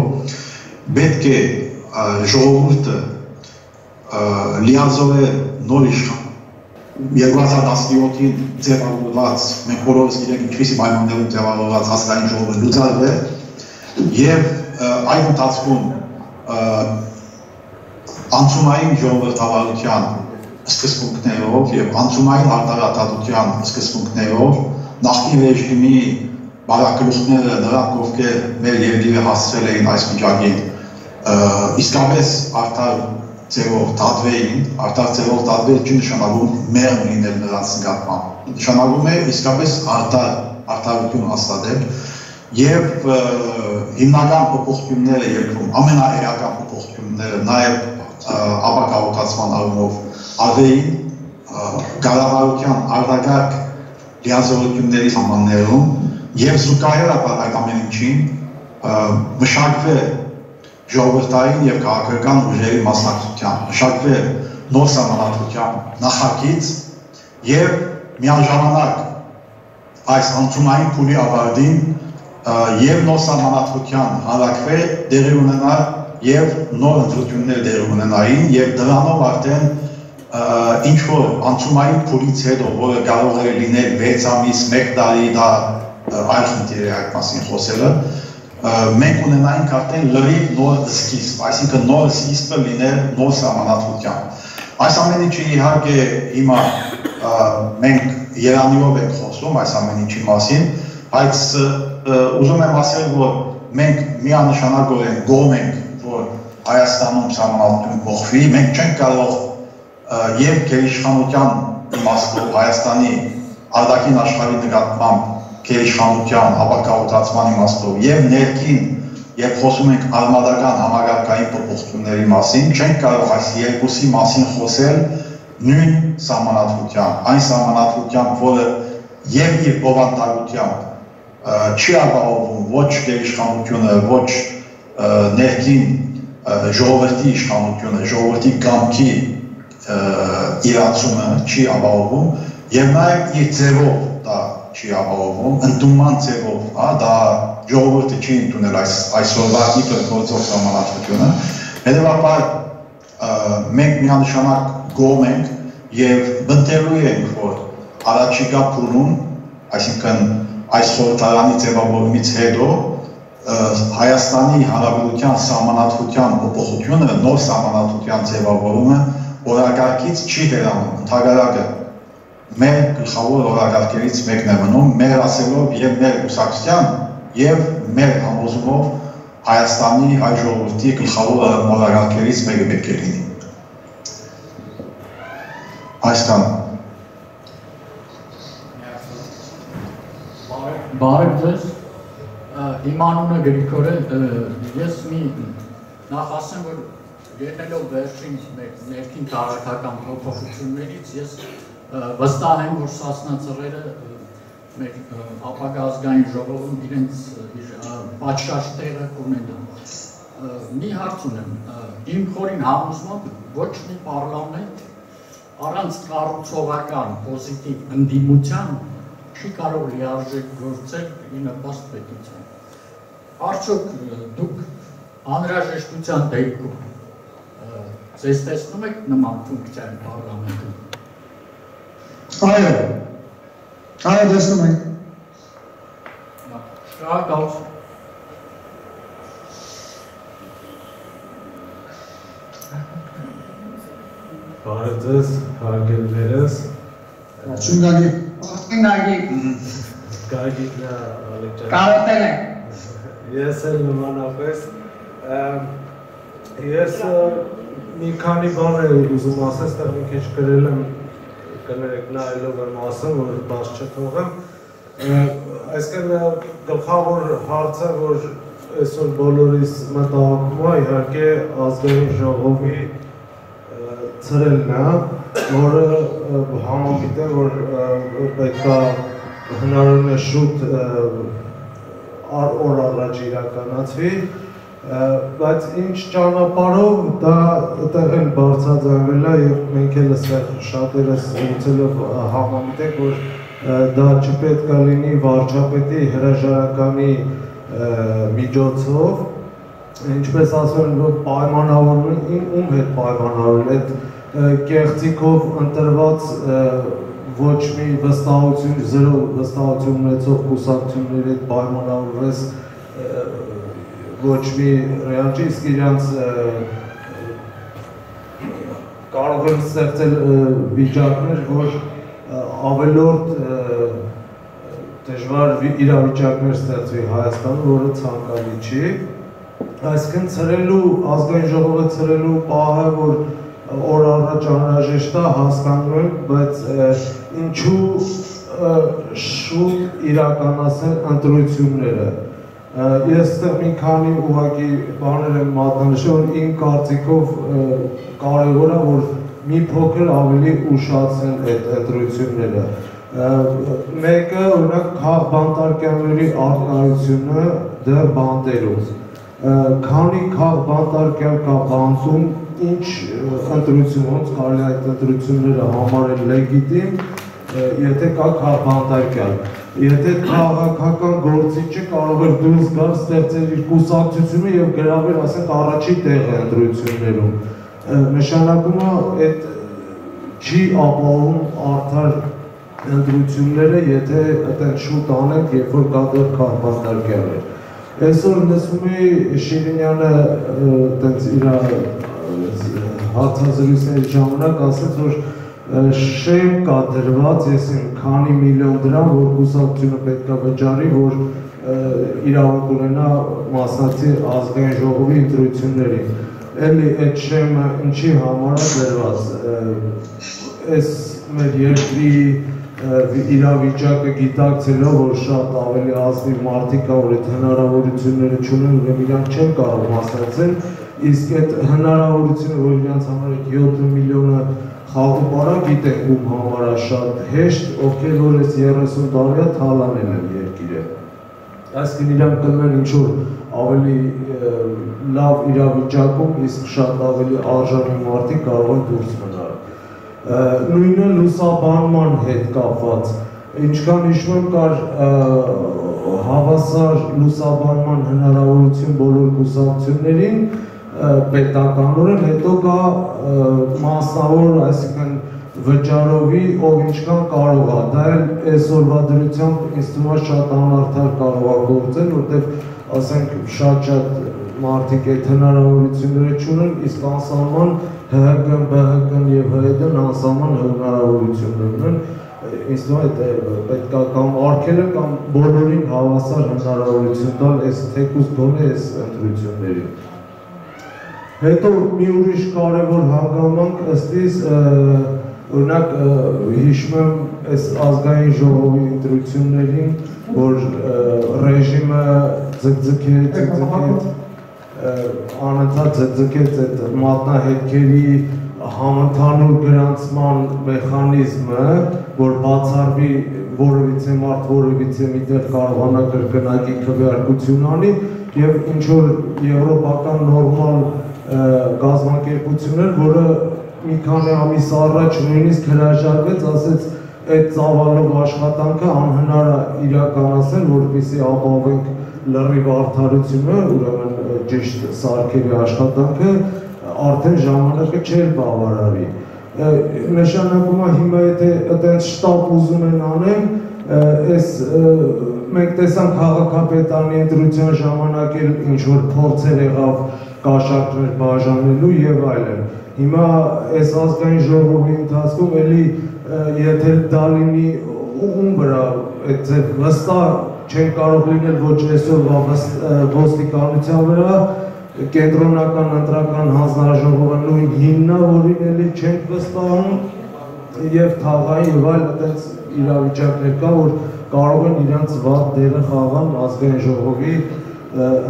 պետք է ժողովուրդը լիազորել նոր իշխան 2017-ին ձևավորված, մենք բոլորս գիտենք ինչպիսի պայմաններում ձևավորված հասկային ժողովը լուծարվել եւ այդ ընթացքում անցումային ժողովրդավարության սկզբունքներով եւ անցումային արտարադատության սկզբունքներով նախկին ռեժիմի բարակլուխները նրանք ովքեր մեր երկիրը հասցրել էին այս վիճակին իսկապես արդար ձևով դատվեին, արդար ձևով դատվել չի նշանակում մեղմ լինել նրանց նկատմամբ։ Նշանակում է իսկապես արդար արդարություն հաստատել եւ հիմնական փոփոխությունները երկրում ամենաերական փոփոխությունները նաեւ ապակահոտացման առումով արվեին կառավարության արդագարգ լիազորությունների համաններում եւ զուգահեռ այդ ամեն ինչին մշակվել ժողովրդային եւ քաղաքական ուժերի մասնակցությամբ, մշակվել նոր համանadrության նախագիծ եւ միաժամանակ այս անցումային փուլի ավարտին եւ նոր համանadrության հավաքվել դերի ունենալ եւ նոր ընտրություններ դեր ունենային եւ դրանով արդեն ինչ որ անցումային փուլից հետո, որը կարող է լինել 6 ամիս, 1 տարի, դա այլ այդ մասին խոսելը, մենք ունենայինք արդեն լրիվ նոր սկիզբ, այսինքն նոր սկիզբը լիներ նոր համանadrության։ Այս ամեն ինչը իհարկե հիմա մենք Երանիով ենք խոսում այս ամեն ինչի մասին, բայց ուզում եմ ասել, որ մենք միանշանակորեն գոհ ենք, որ Հայաստանում համանալություն փոխվի, մենք չենք կարող եւ գերիշխանության իմաստով Հայաստանի արտաքին աշխարհի նկատմամբ գերիշխանության ապակահոտացման իմաստով եւ ներքին երբ խոսում ենք արմատական համագարկային փոփոխությունների մասին, չենք կարող այս երկուսի մասին խոսել նույն սահմանադրությամբ, այն սահմանադրությամբ, որը եւ իր բովանդակությամբ չի ապահովում ոչ գերիշխանությունը, ոչ ներքին ժողովրդի իշխանությունը, ժողովրդի կամքի իրացումը չի ապահովում եւ նաեւ իր ձևով դա չի ապահովում, ընդունման ձևով, հա, դա ժողովուրդը չի ընդունել այս այսօրվա իբր գործող համանախությունը։ Հետևաբար մենք միանշանակ գոհ ենք եւ բնտելու ենք, որ առաջիկա փուլում, այսինքն այս խորհրդարանի ձևավորումից հետո Հայաստանի Հանրապետության սահմանադրության փոփոխությունը, նոր սահմանադրության ձևավորումը օրակարգից չի վերանում, ընդհանրակը մեր գլխավոր օրակարգերից մեկն է մնում, մեր ասելով եւ մեր ուսակցության եւ մեր համոզումով Հայաստանի հայ ժողովրդի գլխավոր օրակարգերից մեկը պետք է լինի։ Այսքան։ Բարև ձեզ։ Իմ անունը Գրիգոր է, ես մի նախ ասեմ, որ ելնելով վերջին ներքին տարածական փոփոխություններից ես վստահ եմ, որ Սասնա ծռերը մեր ապագա ազգային ժողովում իրենց պատշաճ տեղը կունենան։ Մի հարց ունեմ։ Իմ խորին համոզմամբ ոչ մի պարլամենտ առանց կառուցողական պոզիտիվ ընդդիմության չի կարող լիարժեք գործել ի նպաստ պետության։ Արդյոք դուք անհրաժեշտության դեպքում Ձեզ տեսնում եք նման ֆունկցիան պարլամենտում։ Այո։ Այո, տեսնում ենք։ Շնորհակալություն։ Բարև ձեզ, հարգելիներս։ Ողջույն գալի։ Ողջույն գալի։ Գագիկ Ալեքսանդր։ Կարոտել եք։ Ես էլ նմանապես ես մի քանի բան է ուզում ասել, այստեղ մի քիչ գրել եմ, կներեք նայելով եմ ասեմ, որ բաց չթողեմ։ Այսինքն գլխավոր հարցը, որ այսօր բոլորիս մտահոգում է, իհարկե ազգային ժողովի ծրելն է, որը համոմիտ է, որ պետքա հնարավորինս շուտ օր առաջ իրականացվի, բայց ինչ ճանապարհով դա այդտեղ են բարձրաձայնել է եւ մենք էլ այստեղ շատերս ուծելով համամիտ ենք որ դա չպետք է լինի վարչապետի հրաժարականի միջոցով ինչպես ասում են պայմանավորվում ում հետ պայմանավորել այդ կեղծիկով ընտրված ոչ մի վստահություն, զրո վստահություն ունեցող կուսակցությունների հետ պայմանավորվես ոչ մի ռեալ չի, իսկ իրանց կարող են ստեղծել վիճակներ, որ ավելորդ դժվար իրավիճակներ ստեղծվի Հայաստանում, որը ցանկալի չի։ Այսինքն ծրելու ազգային ժողովը ծրելու պահը, որ օր առաջ անհրաժեշտ է հասկանում ենք, բայց ինչու շուտ իրականացնել ընտրությունները Ես ստեղ մի քանի ուղակի բաներ եմ մատնանշել, որ իմ կարծիքով կարևոր է, որ մի փոքր ավելի ուշացնեն այդ ընտրությունները։ Մեկը, օրինակ, քաղբանտարկյանների արտահայտությունը դեռ բանտերոց։ Քանի քաղբանտարկյան կա բանտում, ինչ ընտրություն, ոնց կարելի այդ ընտրությունները համարել լեգիտիմ, եթե կա քաղբանտարկյան եթե քաղաքական գործիչը կարող էր դուրս գալ ստեղծել իր կուսակցությունը եւ գրավել, ասենք, առաջի տեղը ընտրություններում։ Նշանակում է այդ չի ապահովում արդար ընտրությունները, եթե այդեն շուտ անենք, երբ որ կա դեռ քաղաքական է։ Այսօր լսում էի Շիրինյանը տենց իր հարցազրույցների ժամանակ ասաց, որ շեմ կա դրված, ես եմ քանի միլիոն դրամ, որ կուսակցությունը պետք է վճարի, որ իրավունք ունենա մասնակցի ազգային ժողովի ընտրություններին։ Էլի այդ շեմը ինչի համար է դրված։ Այս մեր երկրի իրավիճակը գիտակցելով, որ շատ ավելի ազնիվ մարդիկ կա, որ այդ հնարավորությունները չունեն, ուրեմն իրանք չեն կարող մասնակցել, իսկ այդ հնարավորությունը, որ իրանք համար 7 միլիոնը խաղու պարա գիտեն ում համար է շատ հեշտ, ովքեր որ այս 30 տարի է թալանել են երկիրը։ Այսինքն իրանք կլինեն ինչ որ ավելի լավ իրավիճակում, իսկ շատ ավելի արժանի մարդիկ կարող են դուրս մնալ նույնը լուսաբանման հետ կապված ինչքան հիշում եմ կար հավասար լուսաբանման հնարավորություն բոլոր կուսակցություններին պետականորեն հետո կա մասնավոր այսինքն վճարովի ով ինչքան կարող է դա էլ այսօրվա դրությամբ ինձ թվում է շատ անարդար կարող է գործել որտեվ ասենք շատ-շատ մարդիկ այդ հնարավորությունները չունեն, իսկ անսահման ՀՀԿ-ն, ԲՀԿ-ն եւ ՀՀԴ-ն անսահման հնարավորություններ ունեն ինձ թվում է պետք է կամ արկելը կամ բոլորին հավասար հնարավորություն տալ այս թեկուզ գոնե այս ընտրություններին։ Հետո մի ուրիշ կարևոր հանգամանք ըստիս օրինակ հիշում եմ այս ազգային ժողովի ընտրություններին, որ ռեժիմը ձգձգեց, ձգձգեց անընդհատ ձգձգեց այդ մատնահետքերի համընդհանուր գրանցման մեխանիզմը, որ բացառվի որևիցե մարդ որևիցե միտեղ կարողանա կրկնակի քվեարկություն անի եւ ինչ որ եվրոպական նորմալ գազམ་ակերպություններ, որը մի քանի ամիս առաջ նույնիսկ հրաժարվեց, ասեց այդ ծավալով աշխատանքը անհնար է իրականացնել, որպեսզի ապահովենք լրիվ արդարությունը, ուրեմն ճիշտ սարքերի աշխատանքը արդեն ժամանակը չէր բավարարի։ Նշանակում է հիմա եթե այդպես շտապ ուզում են անեն, այս մենք տեսանք քաղաքապետարանի ընտրության ժամանակ էլ ինչ որ փորձեր եղավ կաշառքներ բաժանելու եւ այլն։ Հիմա այս ազգային ժողովի ընթացքում էլի եթե դա լինի ում վրա այդ ձև վստահ չեն կարող լինել ոչ այսօր ոստիկանության վրա, կենտրոնական ընտրական հանձնաժողովը նույն հիմնա, որին էլի չենք վստահում եւ թաղային եւ այլ այդպես իրավիճակներ կա, որ կարող են իրանց վատ դերը խաղան ազգային ժողովի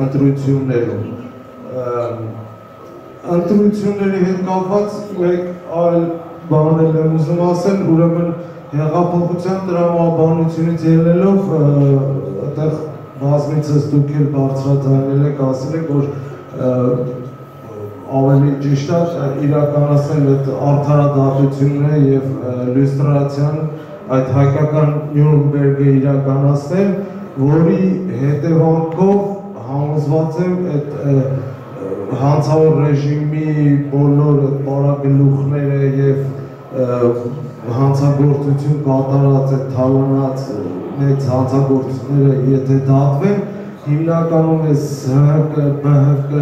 ընտրություններում։ Ընտրությունների հետ կապված մեկ այլ բան եմ ուզում ասել, ուրեմն հեղափոխության տրամաբանությունից ելնելով այդտեղ բազմիցս դուք էլ բարձրացնել եք, ասել եք, որ ավելի ճիշտ է իրականացնել այդ արդարադատությունը եւ լյուստրացիան այդ հայկական Նյուրնբերգը իրականացնել, որի հետևանքով համոզված եմ այդ հանցավոր ռեժիմի բոլոր բարագլուխները եւ հանցագործություն կատարած այդ թալանած մեծ հանցագործությունները եթե դատվեն, հիմնականում էս ՀՀԿ, ԲՀԿ,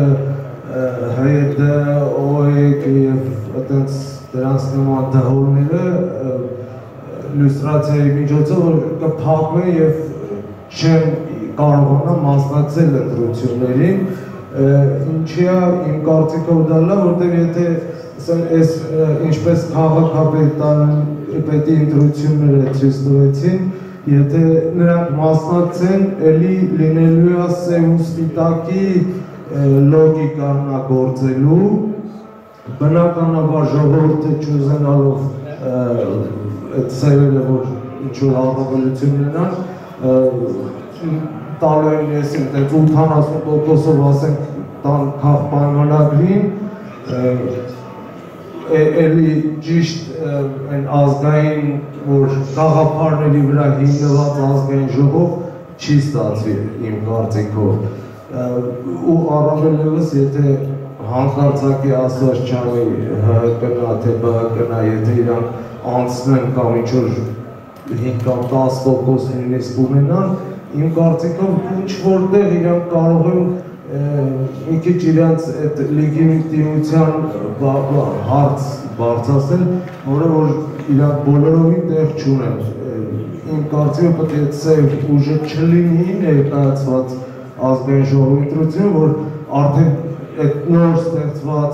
ՀՅԴ, ՕԵԿ եւ այդպես դրանց նման դահորները լյուստրացիայի միջոցով որ կփակվեն եւ չեն կարողանա մասնակցել ընտրություններին, ինչի է իմ կարծիքով դա լավ, որտեղ եթե այս ինչպես քաղաքապետան պետի ընտրությունները ցույց տվեցին, եթե նրանք մասնակցեն, ելի լինելու է սև սպիտակի լոգիկան գործելու, բնականաբար ժողովուրդը չուզենալով այդ սևերը, որ ինչ-որ առավելություն ունենան, տալու են ես այդպես 80%-ով ասենք տան քաղ պայմանագրին, էլի ճիշտ այն ազգային որ գաղափարների վրա հիմնված ազգային ժողով չի ստացվի իմ կարծիքով ու առավել ևս եթե հանկարծակի ասած չանի ՀԿ-նա թե ԲՀԿ-նա եթե իրանք անցնեն կամ ինչ որ 5 կամ 10% նույնիսկ ունենան իմ կարծիքով ինչ որտեղ իրանք կարող են մի քիչ իրենց այդ լեգիտիմության հարց բարձրացնել, որը որ իրանք բոլորովին տեղ չունեն։ Իմ կարծիքով պետք է ծեր ուժը չլինի ներկայացված ազգային ժողովի ընտրությունը, որ արդեն այդ նոր ստեղծված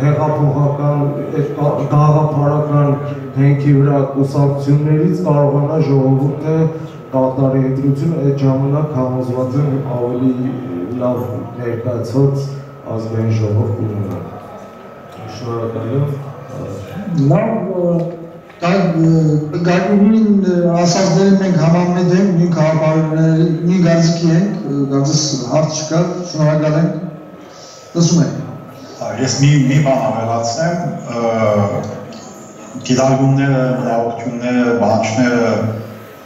հեղափոխական այդ գաղափարական հենքի վրա կուսակցություններից կարողանա ժողովուրդը կատարի ընտրությունը այդ ժամանակ համոզված եմ ավելի լավ ներկայացված ազգային ժողով կունենա։ Շնորհակալ եմ։ Լավ գայունին ասածներին մենք համամետ ենք, նույն քաղաքարարների, նույն գազիկի ենք, գազս հարց չկա, շնորհակալ ենք։ Լսում եք։ Ես մի մի բան ավելացնեմ, գիտալգումները, մտահոգությունները, բանջները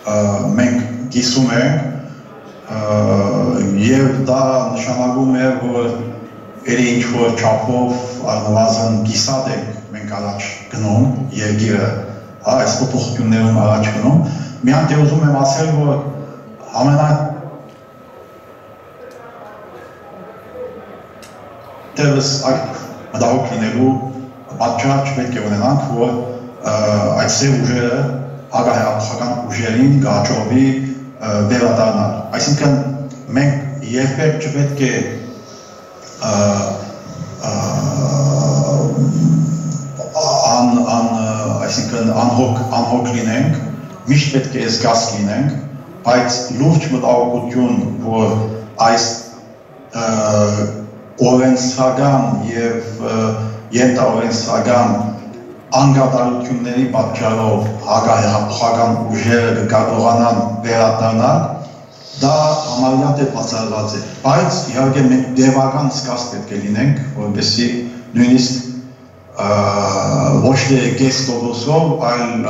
մենք կիսում ենք եւ դա նշանակում է, որ երի ինչ որ չափով առնվազն կիսատ ենք մենք առաջ գնում երկիրը, հա, այս փոփոխություններում առաջ գնում։ Միան դե ուզում եմ ասել, որ ամենա դերս այդ մտահոգ լինելու պատճառ չպետք է ունենանք, որ այդ սև ուժերը հագահեղափոխական ուժերին գաճովի վերադառնալ։ Այսինքն մենք երբեք չպետք է ան ան այսինքն անհոգ անհոգ լինենք, միշտ պետք է զգաս լինենք, բայց լուրջ մտահոգություն, որ այս օրենսական եւ ենթաօրենսական անգադարությունների պատճառով հակահեղափոխական ուժերը կարողանան վերադառնալ, դա համարյա թե բացառված է, բայց իհարկե մենք դեպական սկաց պետք է լինենք, որովհետեւ նույնիսկ ոչ թե կես տոկոսով, այլ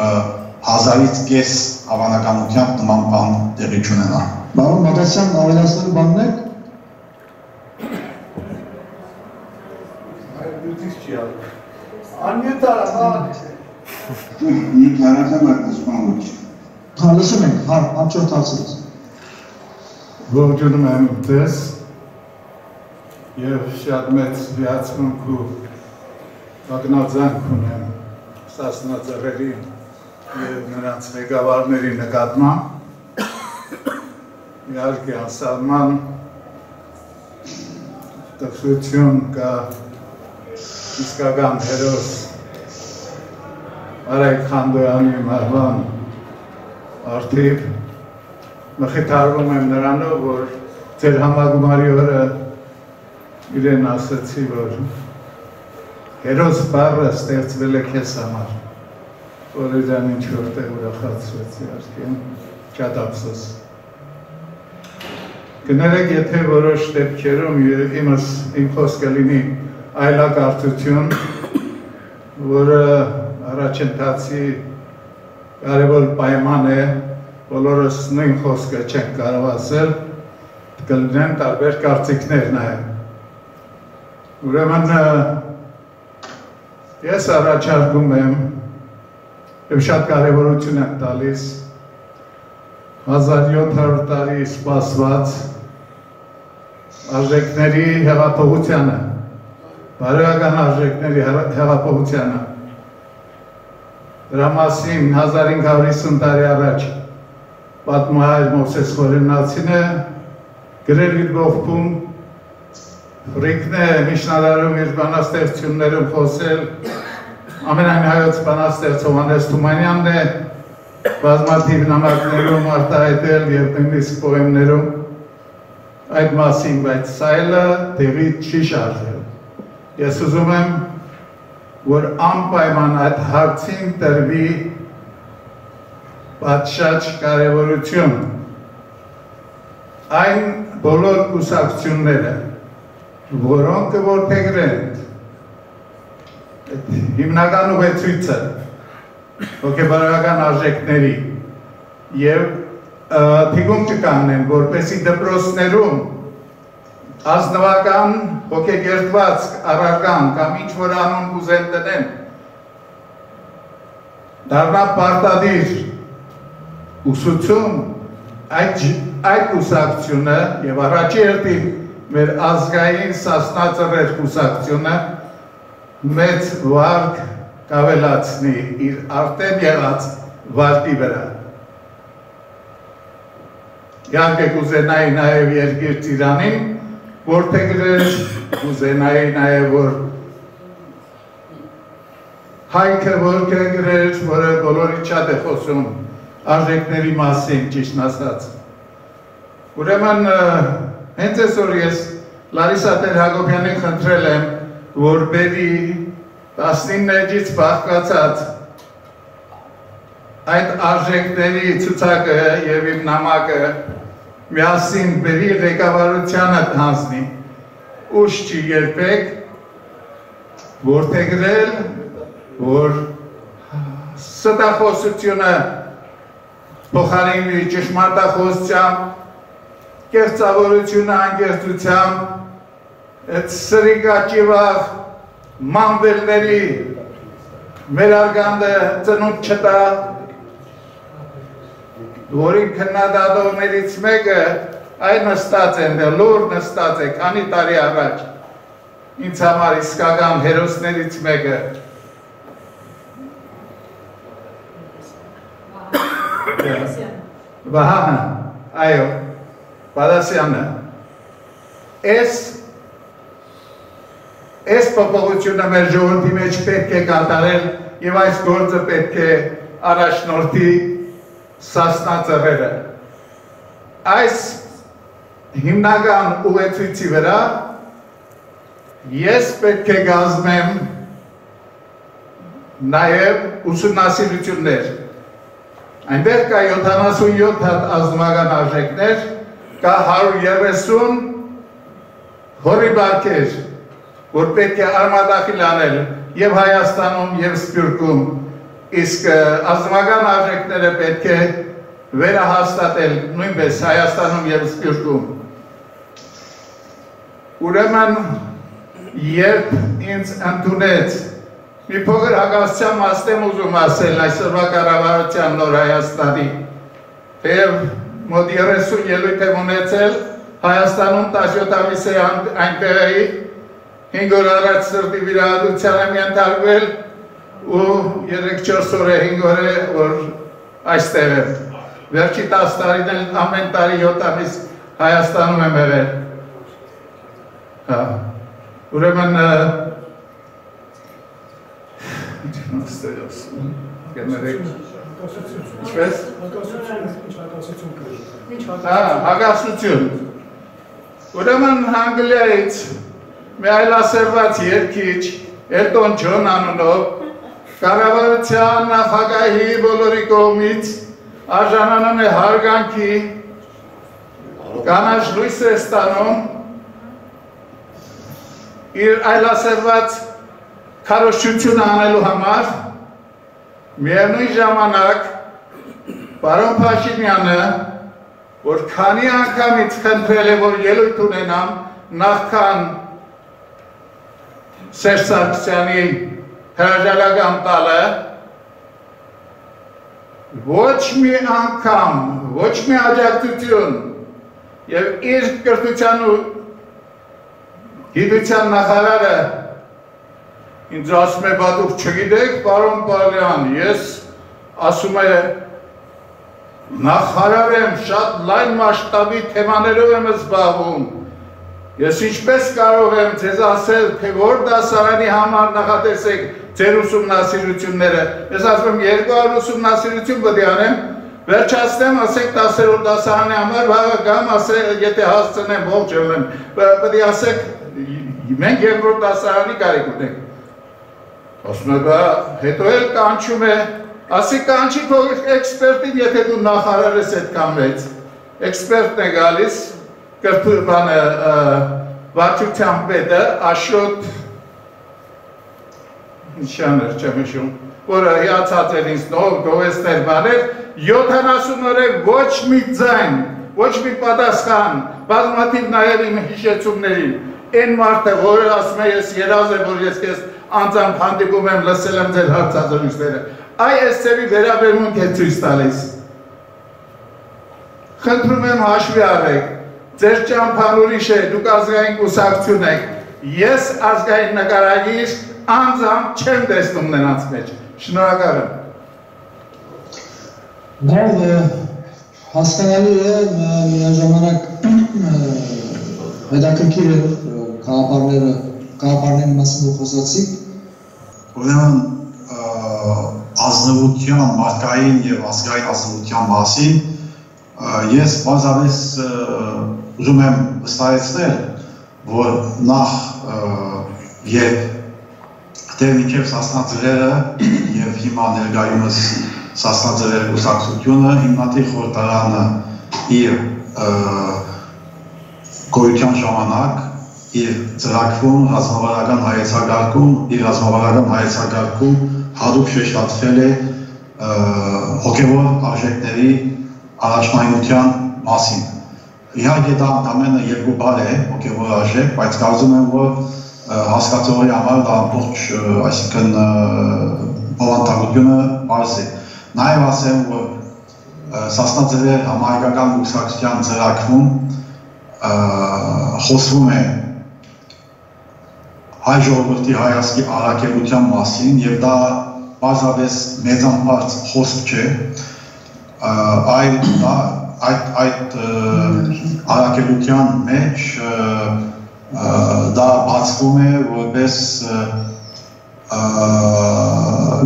հազարից կես հավանականությամբ նման բան տեղի չունենա։ Բարոն Մատասյան, ավելացնելու բանն եք։ Անմյուտ արա, հա։ Մի քանացամ արտասման ոչ։ Հա, լսում ենք, հա, հաջորդ հարցից։ Ողջունում եմ ձեզ եւ շատ մեծ հիացմունք ու ակնածանք ունեմ Սասնաձեռերի եւ նրանց ղեկավարների նկատմամբ։ Իհարկե անսահման տխրություն կա իսկական հերոս Արայք Խանդոյանի մահվան արդիվ մխիթարվում եմ նրանով, որ ձեր համագումարի օրը իրեն ասացի, որ հերոս բառը ստեղծվել է քեզ համար, որ իրան ինչ որտեղ ուրախացրեցի արդեն, շատ ափսոս։ Կներեք, եթե որոշ դեպքերում իմս իմ խոսքը լինի այլակարծություն, որը առաջընթացի կարևոր պայման է, բոլորս նույն խոսքը չենք կարող ասել, կլինեն տարբեր կարծիքներ նաև։ Ուրեմն ես առաջարկում եմ եւ շատ կարևորություն եմ տալիս 1700 տարի սպասված արժեքների հեղափոխությանը բարոյական արժեքների հեղափոխությանը։ Դրա մասին 1550 տարի առաջ պատմահայր Մովսես Խորենացին է գրել իր ողբում Ֆրիկն է միջնադարում իր բանաստեղծություններում խոսել ամենայն հայոց բանաստեղծ Հովանես Թումանյանն է բազմաթիվ նամակներում արտահայտել եւ նույնիսկ պոեմներում այդ մասին, բայց սայլը տեղի չի շարժել։ Ես ուզում եմ, որ անպայման այդ հարցին տրվի պատշաճ կարևորություն։ Այն բոլոր կուսակցությունները, որոնք որթեգրեն հիմնական ուղեցույցը հոգեբարական արժեքների եւ թիգում կկանեն, որպեսի դպրոցներում ազնվական հոգեգերտված առական կամ ինչ որ անուն կուզեն տնեն դառնա պարտադիր ուսուցում այդ այդ ուսակցությունը եւ առաջի հերթին մեր ազգային սասնածռեր կուսակցությունը մեծ վարկ կավելացնի իր արտեն եղած վարկի վրա։ Իհարկե կուզենայի նաև երկիր ծիրանին որթեգրել, կուզենայի նաև որ հայքը որթեգրել, որը բոլորի չատ է խոսում արժեքների մասին, ճիշտ ասած։ Ուրեմն հենց այսօր ես Լարիսա Տեր Հակոբյանին խնդրել եմ, որ բերի 19-ից բաղկացած այդ արժեքների ցուցակը եւ իմ նամակը միասին բերի ղեկավարությանը հանձնի ուշ չի երբեք որտեգրել որ ստախոսությունը փոխարինի ճշմարտախոսությամբ կեղծավորությունը անկեղծությամբ այդ սրիկաճիվախ մանվելների մեր արգանդը ծնունդ չտա որի քննադատողներից մեկը այն նստած են, դե լուր նստած է, քանի տարի առաջ, ինձ համար իսկական հերոսներից մեկը, Վահանը, այո, Բադասյանը, ես Այս փոփոխությունը մեր ժողովրդի մեջ պետք է կատարել եւ այս գործը պետք է առաջնորդի սասնածռերը։ Այս հիմնական ուղեցույցի վրա ես պետք է գազմեմ նաև ուսումնասիրություններ։ Այնտեղ կա 77 հատ ազնվական արժեքներ, կա 130 հորիբարքեր, որ պետք է արմադախիլ անել եւ Հայաստանում եւ Սփյուռքում իսկ ազնվական արժեքները պետք է վերահաստատել նույնպես Հայաստանում եւ Սփյուռքում։ Ուրեմն երբ ինձ ընդունեց մի փոքր հագաստյան մասնեմ ուզում ասել այսօրվա կառավարության նոր Հայաստանի եւ մոտ 30 ելույթ եմ ունեցել Հայաստանում 17 ամիս է այնտեղ էի 5 օր առաջ սրտի վիրահատության եմ ենթարկվել ու 3-4 օր է 5 օր է որ այստեղ եմ վերջի 10 տարին էլ ամեն տարի 7 ամիս Հայաստանում եմ եղել հա ուրեմն ինչ ստերոս գներեք ինչպես? Հա հագասություն ուրեմն Անգլիայից մի այլասերված երկիչ Էլտոն Ջոն անունով կառավարության նախագահի բոլորի կողմից արժանանում է հարգանքի կանաչ լույս է ստանում իր այլասերված քարոշչությունը անելու համար միևնույն ժամանակ պարոն Փաշինյանը որ քանի անգամից խնդրել է որ ելույթ ունենամ նախքան Սերժ Սարգսյանի հրաժարական տալը ոչ մի անգամ, ոչ մի աջակցություն եւ իր կրթության ու գիտության նախարարը ինձ ասում է, բա դուք չգիտեք, պարոն Պալյան, ես ասում է նախարար եմ, շատ լայն մասշտաբի թեմաներով եմ զբաղվում Ես ինչպես կարող եմ ձեզ ասել, թե որ դասարանի համար նախատեսեք ձեր ուսումնասիրությունները։ Ես ասում եմ 200 ուսումնասիրություն պետք է անեմ, վերջացնեմ, ասեք 10-րդ դասարանի համար վաղը գամ, ասեք, եթե հասցնեմ, ողջ ելնեմ, պետք է ասեք մենք երկրորդ դասարանի կարիք ունենք։ Ասում բա հետո էլ կանչում է, ասի կանչի քո էքսպերտին, եթե դու նախարար ես այդքան մեծ։ Էքսպերտն է գալիս, կրթուրբանը վարչության պետը Աշոտ նշաներ չեմ հիշում, որը հիացած էր ինձ նով գովեստներ բաներ, 70 օրեր ոչ մի ձայն, ոչ մի պատասխան, բազմաթիվ նաև իմ հիշեցումներին, այն մարդը, որը ասում է ես երազ է, որ ես կես անձամբ հանդիպում եմ, լսել եմ ձեր հարցազրույցները, այ այս ծևի վերաբերմունք է ցույց տալիս։ Խնդրում եմ հաշվի առեք, Ձեր ճամփան ուրիշ է, դուք ազգային կուսակցություն եք։ Ես ազգային նկարագիր անձամբ չեմ տեսնում նրանց մեջ։ Շնորհակալ եմ։ Բավ հասկանալի է միաժամանակ հետաքրքիր է քաղաքարները քաղաքարների մասին խոսացիք ուրեմն ազնվության, մարդկային եւ ազգային ազնվության մասին ես բազավես ուզում եմ վստահեցնել, որ նախ երբ դեր միջև սասնաձրերը եւ հիմա ներկայումս սասնաձրեր կուսակցությունը հիմնադիր խորհրդարանը իր գոյության ժամանակ իր ծրագրում ռազմավարական հայեցակարգում իր ռազմավարական հայեցակարգում հadoop շեշտացվել է հոգևոր արժեքների առաջնայնության մասին։ Իհարկե դա ամենը երկու բառ է հոգևոր արժեք, բայց կարծում եմ, որ հասկացողի համար դա ամբողջ, այսինքն բովանդակությունը բարձ է։ Նաև ասեմ, որ Սասնաձևեր համահայկական ուսակցության ծրագրում խոսվում է հայ ժողովրդի հայացքի առաքելության մասին եւ դա բազավես մեծամբարձ խոսք չէ այլ դա այդ այդ առաքելության մեջ դա բացվում է որպես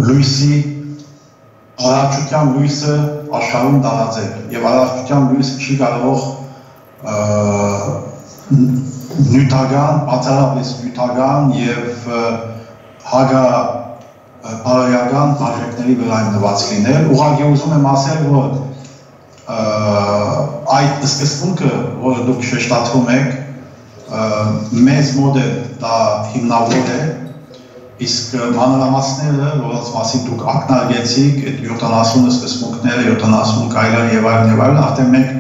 լույսի առողջության լույսը աշխարհում տարածել եւ առողջության լույսը չի կարող նյութական, բացառապես նյութական եւ հագա բարոյական արժեքների վրա նված լինել։ Ուղղակի ուզում եմ ասել, որ այդ սկզբունքը, որը դուք շեշտադրում եք, մեծ մոդ է դա հիմնավոր է, իսկ մանրամասները, որոնց մասին դուք ակնարկեցիք, այդ 70 սկզբունքները, 70 կայլեր եւ այլն եւ այլն, արդեն մենք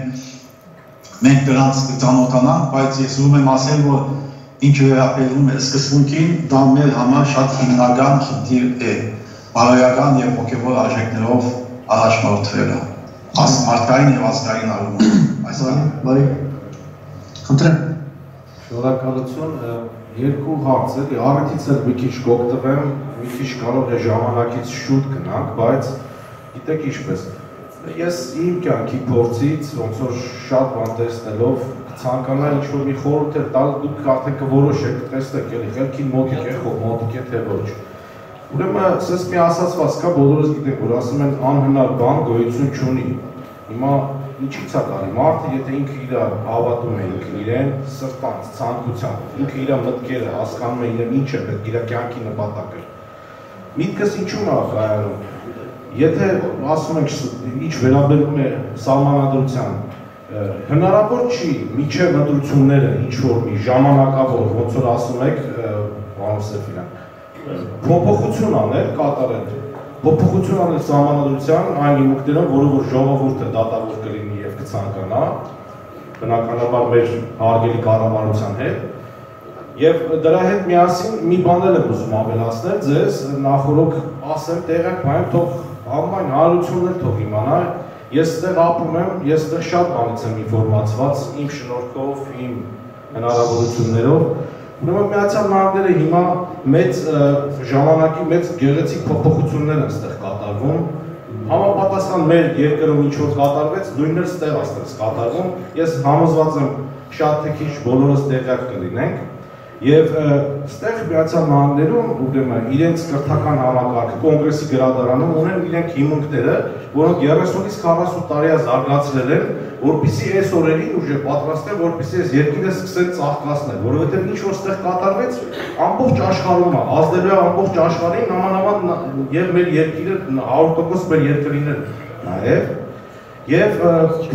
մենք դրանց կծանոթանանք, բայց ես ուզում եմ ասել, որ ինչ վերաբերում է սկզբունքին, դա մեր համար շատ հիմնական խնդիր է, բարոյական եւ հոգեվոր արժեքներով առաջնորդվելը, մարդկային եւ ազգային առումով։ Այսօր բարի։ Խնդրեմ։ Շնորհակալություն, երկու հարց էլի, առիթից էլ մի քիչ կօգտվեմ, մի քիչ կարող է ժամանակից շուտ գնանք, բայց գիտեք ինչպես Ես իմ կյանքի փորձից ոնց որ շատ բան տեսնելով ցանկանա ինչ որ մի խորհուրդ էլ տալ դուք արդեն կորոշեք, տեսնեք, էլի խելքին մոտիկ է, խո մոտիկ է թե ոչ։ Ուրեմն ասես մի ասացված կա, բոլորս գիտենք, որ ասում են անհնար բան գոյություն չունի։ Հիմա ինչի՞ց է կարի մարդը, եթե ինքը իր հավատում է ինքն իրեն, սրտանց, ցանկությամբ, ինքը իր մտքերը հասկանում է իրեն ինչ է պետք իր կյանքի նպատակը։ Միտքս ինչու՞ն է կայանում Եթե ասում ենք ինչ վերաբերում է սահմանադրության, հնարավոր չի միջև ընտրությունները ինչ որ մի ժամանակավոր, ոնց որ ասում եք, պարոն Սեֆիրյան, փոփոխություն անել, կատարել փոփոխություն անել սահմանադրության այն հիմունքներով, որը որ ժողովուրդը դատավոր կլինի կցանկանա, բնականաբար մեր հարգելի կառավարության հետ, Եվ դրա հետ միասին մի բան էլ եմ ուզում ավելացնել ձեզ, նախորոք ասեմ տեղակ բան թող Համայն հարությունն էլ թող իմանա, ես այդտեղ ապրում եմ, ես այդտեղ շատ բանից եմ ինֆորմացված իմ շնորհքով, իմ հնարավորություններով։ Ուրեմն Միացյալ Նահանգները հիմա մեծ ժամանակի մեծ գեղեցիկ փոփոխություններ են այդտեղ կատարվում։ Համապատասխան մեր երկրում ինչ որ կատարվեց, նույնն էլ այդտեղ այստեղ կատարվում։ Ես համոզված եմ շատ թե քիչ բոլորս տեղյակ կլինենք Եվ ստեղ Միացյալ Նահանգներում ուրեմն իրենց կրթական համակարգ կոնգրեսի գրադարանում ունեն իրենք հիմունքները, որոնք 30-ից 40 տարի է զարգացրել են, որpիսի այս օրերին ուժը պատրաստեն, որpիսի այս երկիրը սկսեն ծաղկացնել, որովհետև ինչ որ ստեղ կատարվեց, ամբողջ աշխարհում է, ազդելու է ամբողջ աշխարհին, նամանավան եւ մեր երկիրը 100% մեր երկրին է նաեւ Եվ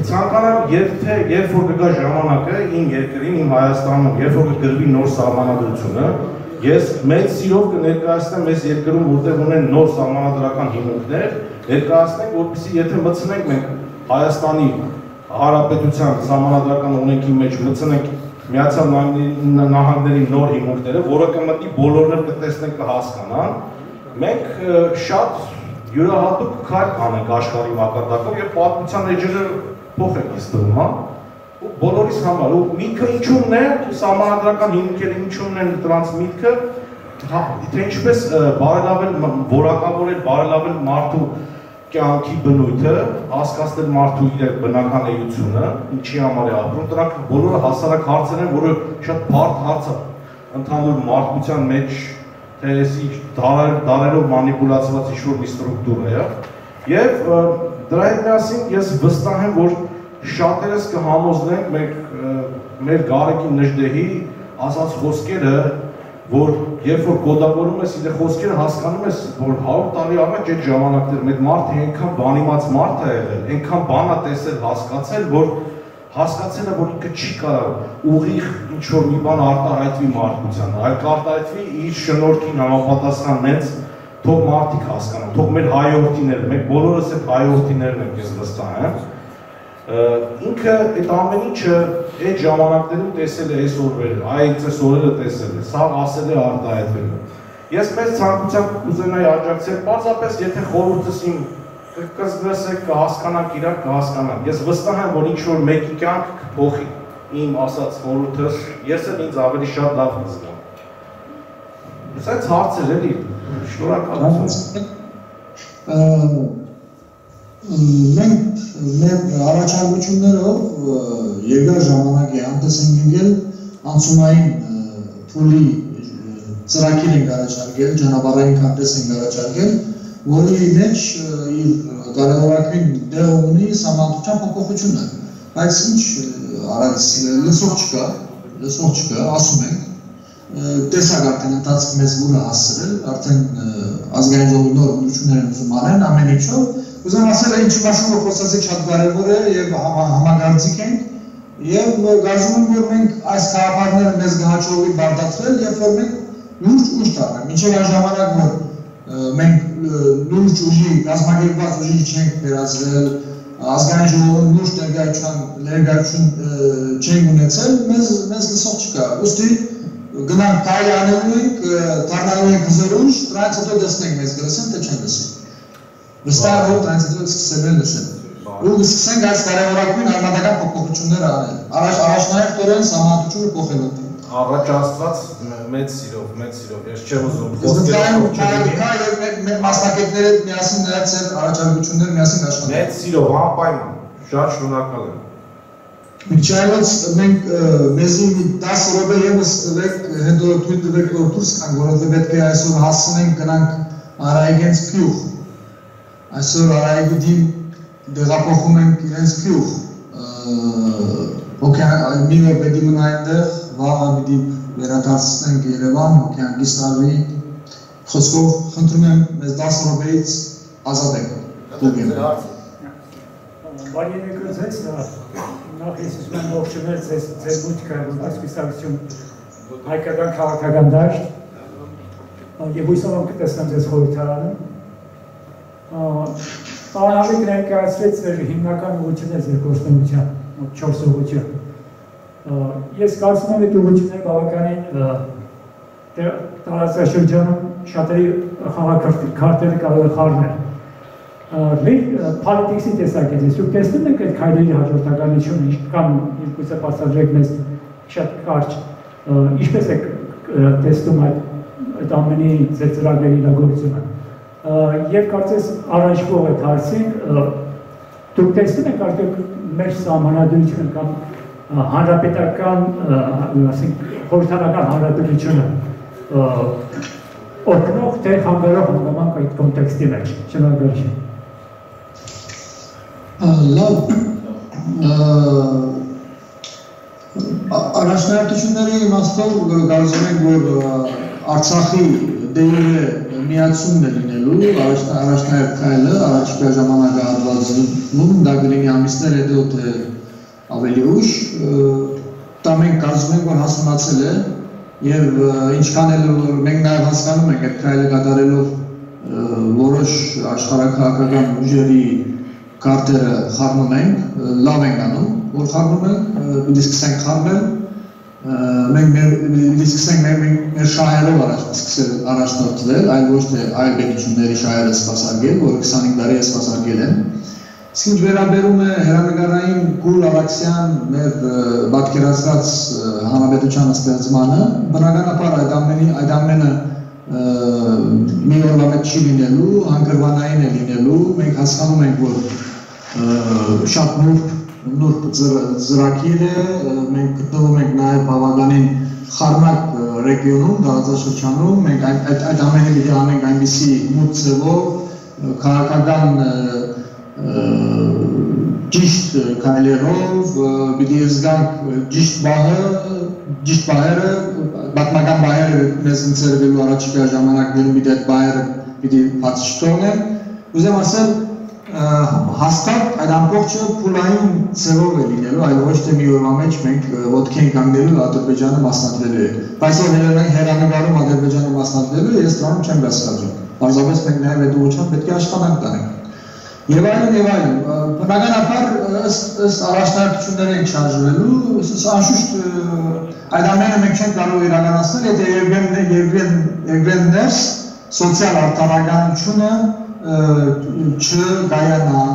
ցանկանամ երբ թե երբ որ կգա ժամանակը իմ երկրին, իմ Հայաստանում, երբ որ կգրվի նոր սահմանադրությունը, ես մեծ սիրով կներկայացնեմ այս երկրում, որտեղ ունեն նոր սահմանադրական հիմունքներ, ներկայացնենք, որպեսզի եթե մտցնենք մենք Հայաստանի Հանրապետության սահմանադրական օրենքի մեջ մտցնենք Միացյալ Նահանգների նոր հիմունքները, որը կմտնի բոլորն էլ կտեսնեն կհասկանան, մենք շատ յուրահատուկ քայլ անենք աշխարհի մակարդակով եւ պատմության էջերը փոխենք իստում, հա։ Ու բոլորիս համար ու միտքը ինչու՞մն է, համանդրական հիմքերը ինչու՞մն են դրանց միտքը, հա, թե ինչպես բարելավել որակավորել, բարելավել մարդու կյանքի բնույթը, հասկացնել մարդու իր բնական էությունը, ինչի համար է ապրում, դրանք բոլորը հասարակ հարցեր են, որը շատ բարդ հարց է ընդհանուր մարդկության մեջ, թե էսի դարեր, դարերով մանիպուլացված ինչ-որ մի ստրուկտուրա է, եւ դրա հետ միասին ես վստահ եմ, որ շատերս կհամոզնենք մեր մեր Գարեգի Նժդեհի ասած խոսքերը, որ երբ որ կոդավորում ես իր խոսքերը հասկանում ես, որ 100 տարի առաջ այդ ժամանակներում այդ մարդը այնքան բանիմաց մարդ է եղել, այնքան բան է տեսել, հասկացել, որ հասկացել է, որ ինքը չի կարող ուղիղ ինչ որ մի բան արտահայտվի մարդկության, այլ կարտահայտվի իր շնորհքին համապատասխան նենց թող մարդիկ հասկանան, թող մեր հայորդիները, մենք բոլորս այդ հայորդիներն ենք, ես վստահ եմ, ինքը այդ ամեն ինչը այդ ժամանակներում տեսել է այսօր, այդ այսօրերը տեսել է, սա ասել է արտահայտվել Ես մեծ ցանկությամբ կուզենայի աջակցել, պարզապես եթե խորհուրդս իմ կզգրսեք, կհասկանանք իրար, կհասկանանք։ Ես վստահ եմ, որ ինչ որ մեկի կյանք կփոխի իմ ասած խորհուրդս, ես էլ ինձ ավելի շատ լավ կզգամ։ Սենց հարցեր էլի, շնորհակալություն մենք մեր առաջարկություններով երկար ժամանակ է հանդես ենք եկել անցումային փուլի ծրագիր ենք առաջարկել, ճանապարհային հանդես ենք առաջարկել, որի մեջ իր կարևորագույն դեր ունի համանդրության փոփոխությունը։ Բայց ինչ արած լսող չկա, լսող չկա, ասում ենք տեսակ արդեն ընթացք մեզ ուր հասցրել, արդեն ազգային ժողովի նոր ընդրություններ են ուզում անեն ամեն ինչով Ուզեմ ասել ինչ մասին որ խոսացիք շատ կարևոր է եւ համագործիկ ենք եւ գազում եմ որ մենք այս քաղաքները մեզ գահաճողի բարդացրել եւ որ մենք լուրջ ուժ տանենք մինչեւ այն ժամանակ որ մենք լուրջ ուժի գազագերված ուժի չենք վերածրել ազգային ժողովի լուրջ ներկայացան ներկայացում չենք ունեցել մեզ մեզ լսող չկա ուստի գնանք տայ անելու ենք դառնալու ենք հզորուժ դրանից հետո դեսնենք մեզ գրասեն թե չեն լսի վստահ որ տրանզիտորը սկսել են լսել։ Ու սկսենք այս կարևորագույն արմատական փոփոխությունները անել։ Առաջ առաջնահերթորեն համատությունը փոխելու։ Առաջ Աստված մեծ սիրով, մեծ սիրով։ Ես չեմ ուզում խոսքեր մեր մասնակիցները միասին նրանց առաջարկությունները միասին աշխատեն։ Մեծ սիրով, անպայման։ Շատ շնորհակալ եմ։ Միջայլոց մենք մեզի 10 րոպե եւս տվեք, հետո թույլ տվեք որ դուրս գանք, որովհետեւ պետք է այսօր հասցնենք գնանք Արայգենց գյուղ այսօր Արայգուտին դեղափոխում ենք իրենց գյուղ։ Օքեան մինը պետք է մնա այնտեղ, վաղը պիտի վերադարձնենք Երևան, օքեանգիստ արվի։ Խոսքով խնդրում եմ մեզ 10 րոպեից ազատեք։ Դուք Բարի եկեցեք, նախ ես ուզում եմ ողջունել ձեզ ձեր մուտքը որպես կուսակցություն հայկական քաղաքական դաշտ։ Եվ հույսով եմ կտեսնեմ ձեզ խորհրդարանում Պարահավիկ ներկայացրեց ձեր հիմնական ուղղությունները ձեր գործունեության, մոտ 4 ուղղություն։ Ես կարծում եմ այդ ուղղությունները բավականին տարածաշրջանում շատերի խաղաքարտերը կարող է խառնել։ Մեր politics-ի տեսակետից դուք տեսնում եք այդ քայլերի հաջորդականությունը, ինչքան երկուսը բացատրեք մեզ շատ կարճ, ինչպես եք տեսնում այդ այդ ամենի ձեր ծրագրերի իրագործումը եւ կարծես առաջվող այդ հարցին դուք տեսնում եք արդյոք մեր սահմանադրությունը կամ հանրապետական, ասենք խորհրդանական հանրապետությունը օգնող թե խանգարող հանգամանք այդ կոնտեքստի մեջ։ Շնորհակալություն։ Լավ առաջնահերթությունների իմաստով կարծում ենք, որ Արցախի դերը միացումն է լինելու առաջնահերթ քայլը առաջիկա ժամանակահատվածում դա կլինի ամիսներ հետո թե ավելի ուշ դա մենք կարծում ենք որ հասունացել է եւ ինչքան էլ որ մենք նաեւ հասկանում ենք այդ քայլը կատարելով որոշ աշխարհակահաղական ուժերի կարտերը խառնում ենք լավ ենք անում որ խառնում ենք պիտի սկսենք խառնել մենք մեր սկսենք մեր մեր շահերով առաջ սկսել առաջնորդվել, այլ ոչ թե այլ պետությունների շահերը սպասարկել, որը 25 տարի է սպասարկել են։ ինչ վերաբերում է հերանեկարային Գուլ Ավակսյան մեր պատկերացրած հանրապետության ստեղծմանը, բնականաբար այդ ամենի այդ ամենը մի օրվա մեջ չի լինելու, հանգրվանային է լինելու, մենք հասկանում ենք, որ շատ նուրբ նուրբ ծրագիր է, մենք գտնվում ենք նաև բավականին խառնակ ռեգիոնում, տարածաշրջանում, մենք այդ այդ ամենը պիտի անենք այնպիսի մուտ ձևով, քաղաքական ճիշտ քայլերով, պիտի զգանք ճիշտ բահը, ճիշտ բահերը, պատմական բահերը մեզ ընձեռվելու առաջիկա ժամանակներում պիտի այդ բահերը պիտի բաց չթողնեն։ Ուզեմ ասել, հաստատ այդ ամբողջը փուլային ձևով է լինելու, այլ ոչ թե մի օրվա մեջ մենք ոտքի ենք կանգնելու Ադրբեջանը մասնակցելու է։ Բայց որ հերանեկարում Ադրբեջանը մասնակցելու է, ես դրանում չեմ գասկածում։ Պարզապես մենք նաև այդ ուղղությամբ պետք է աշխատանք տանենք։ Եվ այլն եւ այլն։ Բնականաբար ըստ ըստ առաջնահերթությունների ենք շարժվելու, անշուշտ այդ ամենը մենք չենք կարող իրականացնել, եթե Եվգեն Եվգեն Եվգեններս սոցիալ արտարականությունը չկայանա,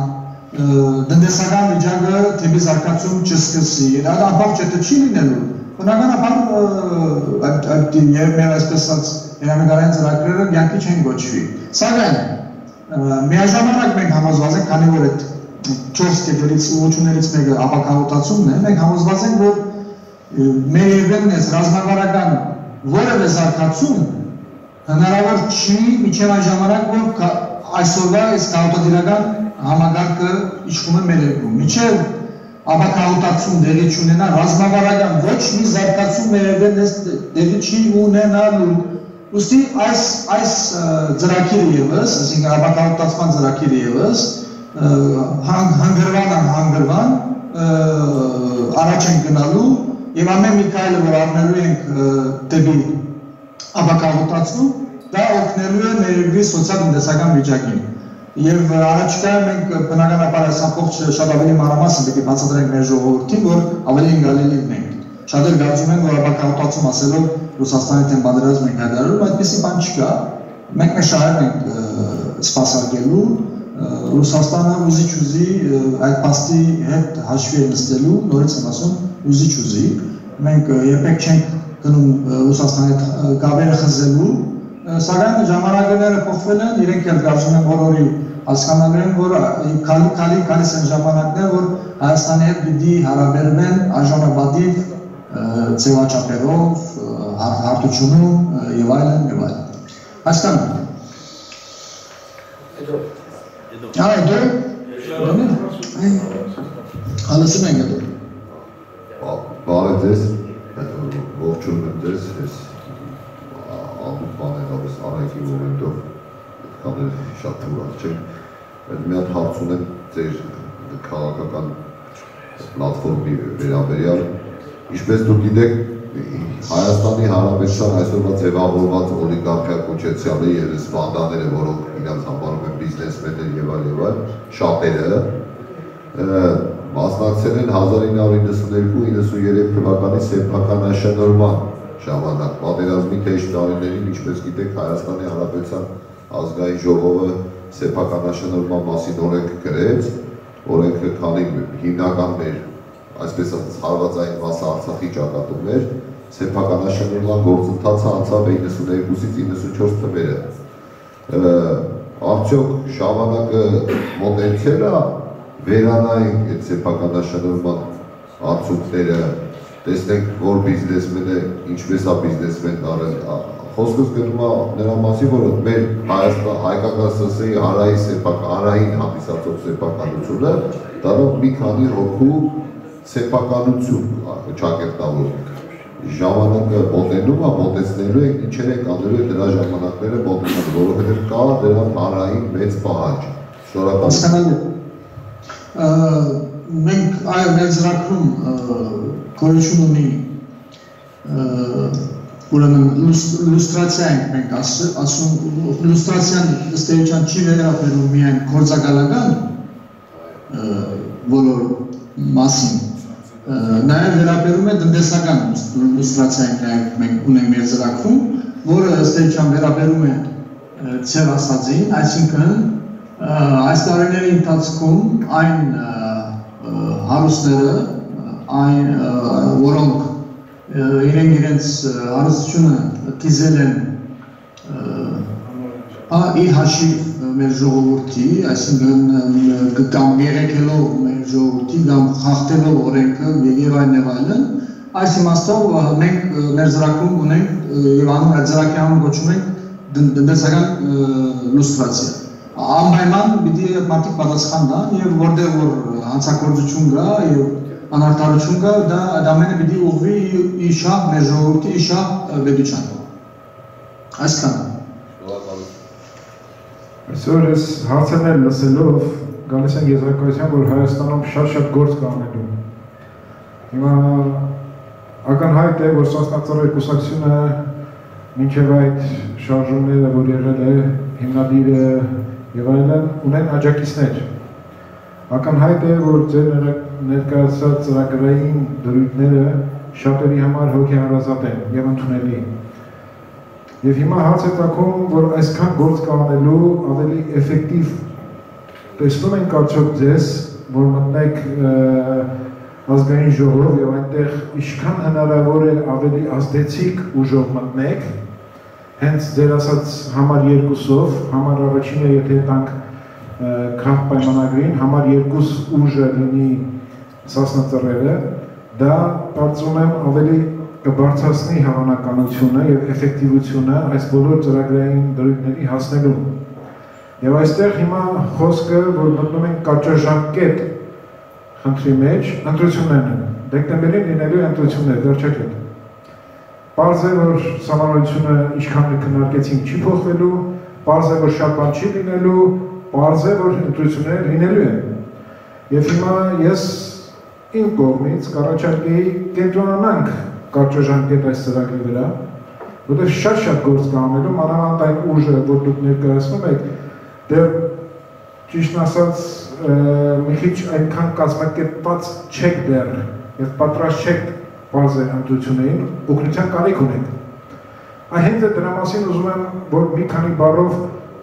տնտեսական վիճակը թեպի զարգացում չսկսի։ Դա ամբողջ դա չի լինելու։ Բնականաբար այդ այդ մեր այսպես ասած հերանեկարային ծրագրերը կյանքի չեն գոչվի։ Սակայն միաժամանակ մենք համոզված ենք, քանի որ այդ 4 կետերից ուղղություններից մեկը ապակահոտացումն է, մենք համոզված ենք, որ մեր երկրն է ռազմավարական որևէ զարգացում հնարավոր չի միջև այն ժամանակ, որ այսօրվա այս քաղաքական համագարկը իշխում է մեր երկրում։ Միջև ապակահոտացում դերի չունենա ռազմավարական ոչ մի զարգացում մեր երկրն դերի չի ունենալու Ոստի այս այս ծրագիրը եւս, այսինքն ապակալտացման ծրագիրը եւս հանգրվան հանգրվան առաջ են գնալու եւ ամեն մի քայլը որ առնելու ենք դեպի ապակալտացում, դա օգնելու է մեր երկրի սոցիալ-տնտեսական վիճակին։ Եվ առաջիկայում մենք բնականաբար այս ամբողջ շատ ավելի մանրամասն պետք է բացատրենք մեր ժողովրդին, որ ավելի ընկալելի լինենք։ Շատեր կարծում են, որ ապակահոտացում ասելով Ռուսաստանի դեմ պատերազմ ենք հայտարարում, այդպեսի բան չկա։ Մենք նշահել ենք սպասարկելու Ռուսաստանը ուզի չուզի այդ փաստի հետ հաշվի նստելու, նորից եմ ասում, ուզի չուզի։ Մենք երբեք չենք գնում Ռուսաստանի հետ կապերը խզելու, սակայն ժամանակները փոխվել են, իրենք էլ կարծում են բոլորի հասկանալու են, որ քալի քալի քալիս են ժամանակներ, որ Հայաստանի հետ պիտի հարաբերվեն արժանապատիվ ձևաչափերով, հարթությունում եւ այլն եւ այլն։ Հասկանում եք։ Հետո Այ դու Հալսում ենք հետո։ Բարև ձեզ։ Ողջունում եմ ձեզ։ Ես ալու բաներով արայքի մոմենտով կանել շատ թուրած չեմ։ Բայց մի հատ հարց ունեմ ձեր քաղաքական պլատֆորմի վերաբերյալ Ինչպես դուք գիտեք, Հայաստանի Հանրապետության այսօրվա ձևավորված օլիգարխիա կոչեցյալը եւ սպանդաները, որոնք իրենց համարում են բիզնեսմեններ եւ այլ եւ այլ, շատերը մասնակցել են 1992-93 թվականի սեփականաշնորհման ժամանակ պատերազմի թեժ տարիներին, ինչպես գիտեք, Հայաստանի Հանրապետության ազգային ժողովը սեփականաշնորհման մասին օրենք գրեց, օրենքը քանի հիմնական մեր այսպես ասած հարվածային մասը Արցախի ճակատումներ, սեփականաշնորհման գործընթացը անցավ 92-ից 94 թվերը։ Արդյոք ժամանակը մոտեցել է վերանայենք այդ սեփականաշնորհման արդյունքները, տեսնենք, որ բիզնեսմենը ինչպես է բիզնեսմեն արել, խոսքս գնում է նրա մասին, որ մեր Հայաստան հայկական ՍՍ-ի հարայի սեփակ հարային հանդիսացող սեփականությունը դառնում մի քանի հոգու սեփականություն ճակերտավոր ժամանակը մոտենում է, մոտեցնելու ենք, ինչեր ենք անելու դրա ժամանակները մոտենալու, որովհետև կա դրա հանրային մեծ պահանջ։ Շնորհակալ մենք այո մեր ծրագրում գոյություն ունի ուրեմն լուստրացիա ենք մենք ասում լուստրացիան ըստ էության չի վերաբերում միայն գործակալական բոլոր մասին նաև վերաբերում է տնտեսական լուստրացիային նաև մենք ունենք մեր ծրագրում, որը էության վերաբերում է ծեր ասածին, այսինքն այս տարիների ընթացքում այն հարուստները, այն որոնք իրենք իրենց հարստությունը դիզել են իր հաշիվ մեր ժողովրդի, այսինքն կամ երեքելով մեր ժողովրդի կամ խախտելով օրենքը եւ այլն եւ այլն, այս իմաստով մենք մեր ծրագրում ունենք եւ անում այդ ծրագրի անուն կոչում ենք տնտեսական լուստրացիա անպայման պիտի մարդիկ պատասխան տան եւ որտեղ որ հանցագործություն կա եւ անարտարություն կա դա ամենը պիտի ուղղվի իշա մեր ժողովրդի իշա վեդուչան այսքան Այսօր ես հարցերներ լսելով գալիս են եզրակացության, որ Հայաստանում շատ-շատ գործ կա անելու։ Հիմա ակնհայտ է, որ Սասնածառայ կուսակցությունը մինչև այդ շարժումները, որ եղել է հիմնադիրը եւ այլն, ունեն աջակիցներ։ Ակնհայտ է, որ ձեր ներկայացած ծրագրային դրույթները շատերի համար հոգեհարազատ են եւ ընդունելի են Եվ հիմա հարց է տակում, որ այսքան գործ կանելու ավելի էֆեկտիվ տեսնում ենք արդյոք ձեզ, որ մտնեք ազգային ժողով եւ այնտեղ ինչքան հնարավոր է ավելի ազդեցիկ ուժով մտնեք, հենց ձեր ասած համար երկուսով, համար առաջինը եթե տանք քրախ պայմանագրին, համար երկուս ուժը լինի սասնածռերը, դա կարծում եմ ավելի կբարձրացնի հավանականությունը եւ էֆեկտիվությունը այս բոլոր ծրագրային դրույթների հասնելու։ Եվ այստեղ հիմա խոսքը, որ մտնում ենք կարճաժամկետ խնդրի մեջ, ընտրություններն են։ Դեկտեմբերին լինելու ընտրություններ, վերջակետ։ Պարզ է, որ համանալությունը ինչքան քննարկեցինք չի փոխվելու, պարզ է, որ շատ բան չի լինելու, պարզ է, որ ընտրությունները լինելու են։ Եվ հիմա ես իմ կողմից կառաջարկեի կենտրոնանանք կարճաժամկետ այս ծրագրի վրա, որտեղ շատ-շատ գործ կա անելու, մանավանդ այն ուժը, որ դուք ներկայացնում եք, դեռ ճիշտ ասած մի քիչ այնքան կազմակերպված չեք դեռ եւ պատրաստ չեք բազեր ընտրություններին, օգնության կարիք ունեք։ Այ հենց դրա մասին ուզում եմ, որ մի քանի բառով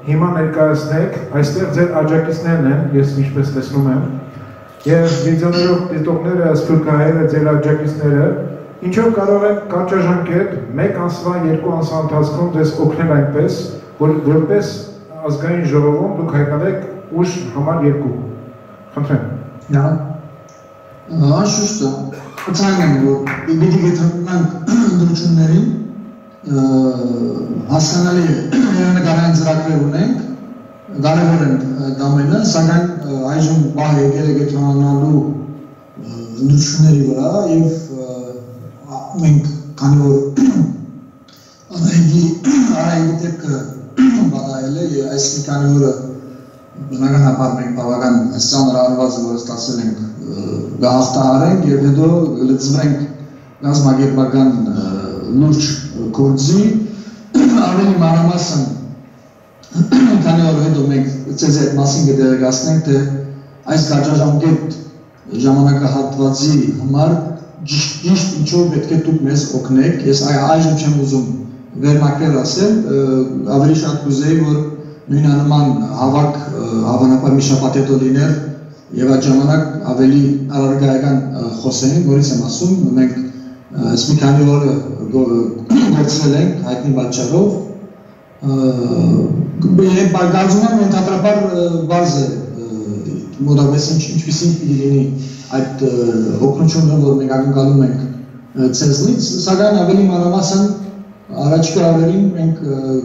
հիմա ներկայացնեք, այստեղ ձեր աջակիցներն են, ես ինչպես տեսնում եմ, եւ վիդեոներով դիտողները, սփյուռքահայերը, ձեր աջակիցները ինչով կարող են կարճաժամկետ մեկ ամսվա, երկու ամսվա ընթացքում ձեզ օգնել այնպես, որ որպես ազգային ժողովում դուք հայտնվեք ուժ համար երկու։ Խնդրեմ։ Նա Անշուշտ ցանկանում եմ որ պիտի գտնանք ընդրություններին հասկանալի [CLEARS THROAT] նկարային ծրագրեր ունենք կարևոր են դա մենը, սակայն այժմ բաղ եկել է գտնանալու ընդրությունների վրա եւ մենք քանի որ արայգի արայգի դեպքը բանայել է այս մի քանի օրը բնականաբար մենք բավական ծանր արվածը որ ստացել ենք գահտարենք եւ հետո լծվենք գազագերբական լուրջ գործի ավելի մանրամասն քանի որ հետո մենք ցեզ այդ մասին կդերակացնենք թե այս կարճաժամկետ ժամանակահատվածի համար ճիշտ ինչով պետք է դուք մեզ օգնեք, ես այժմ չեմ ուզում վերնակրել ասել, ավելի շատ կուզեի, որ նույնանման հավաք հավանաբար մի շաբաթ հետո լիներ եւ այդ ժամանակ ավելի առարգայական խոսենք, որից եմ ասում, մենք այս մի քանի օր գործել ենք հայտնի պատճառով եւ բարգազում եմ ընդհանրապես բարձ է մոտավորապես ինչ ինչպեսին լինի այդ օգնությունը, որ մենք ակնկալում ենք ցեզնից, սակայն ավելի մանրամասն առաջկա ավերին մենք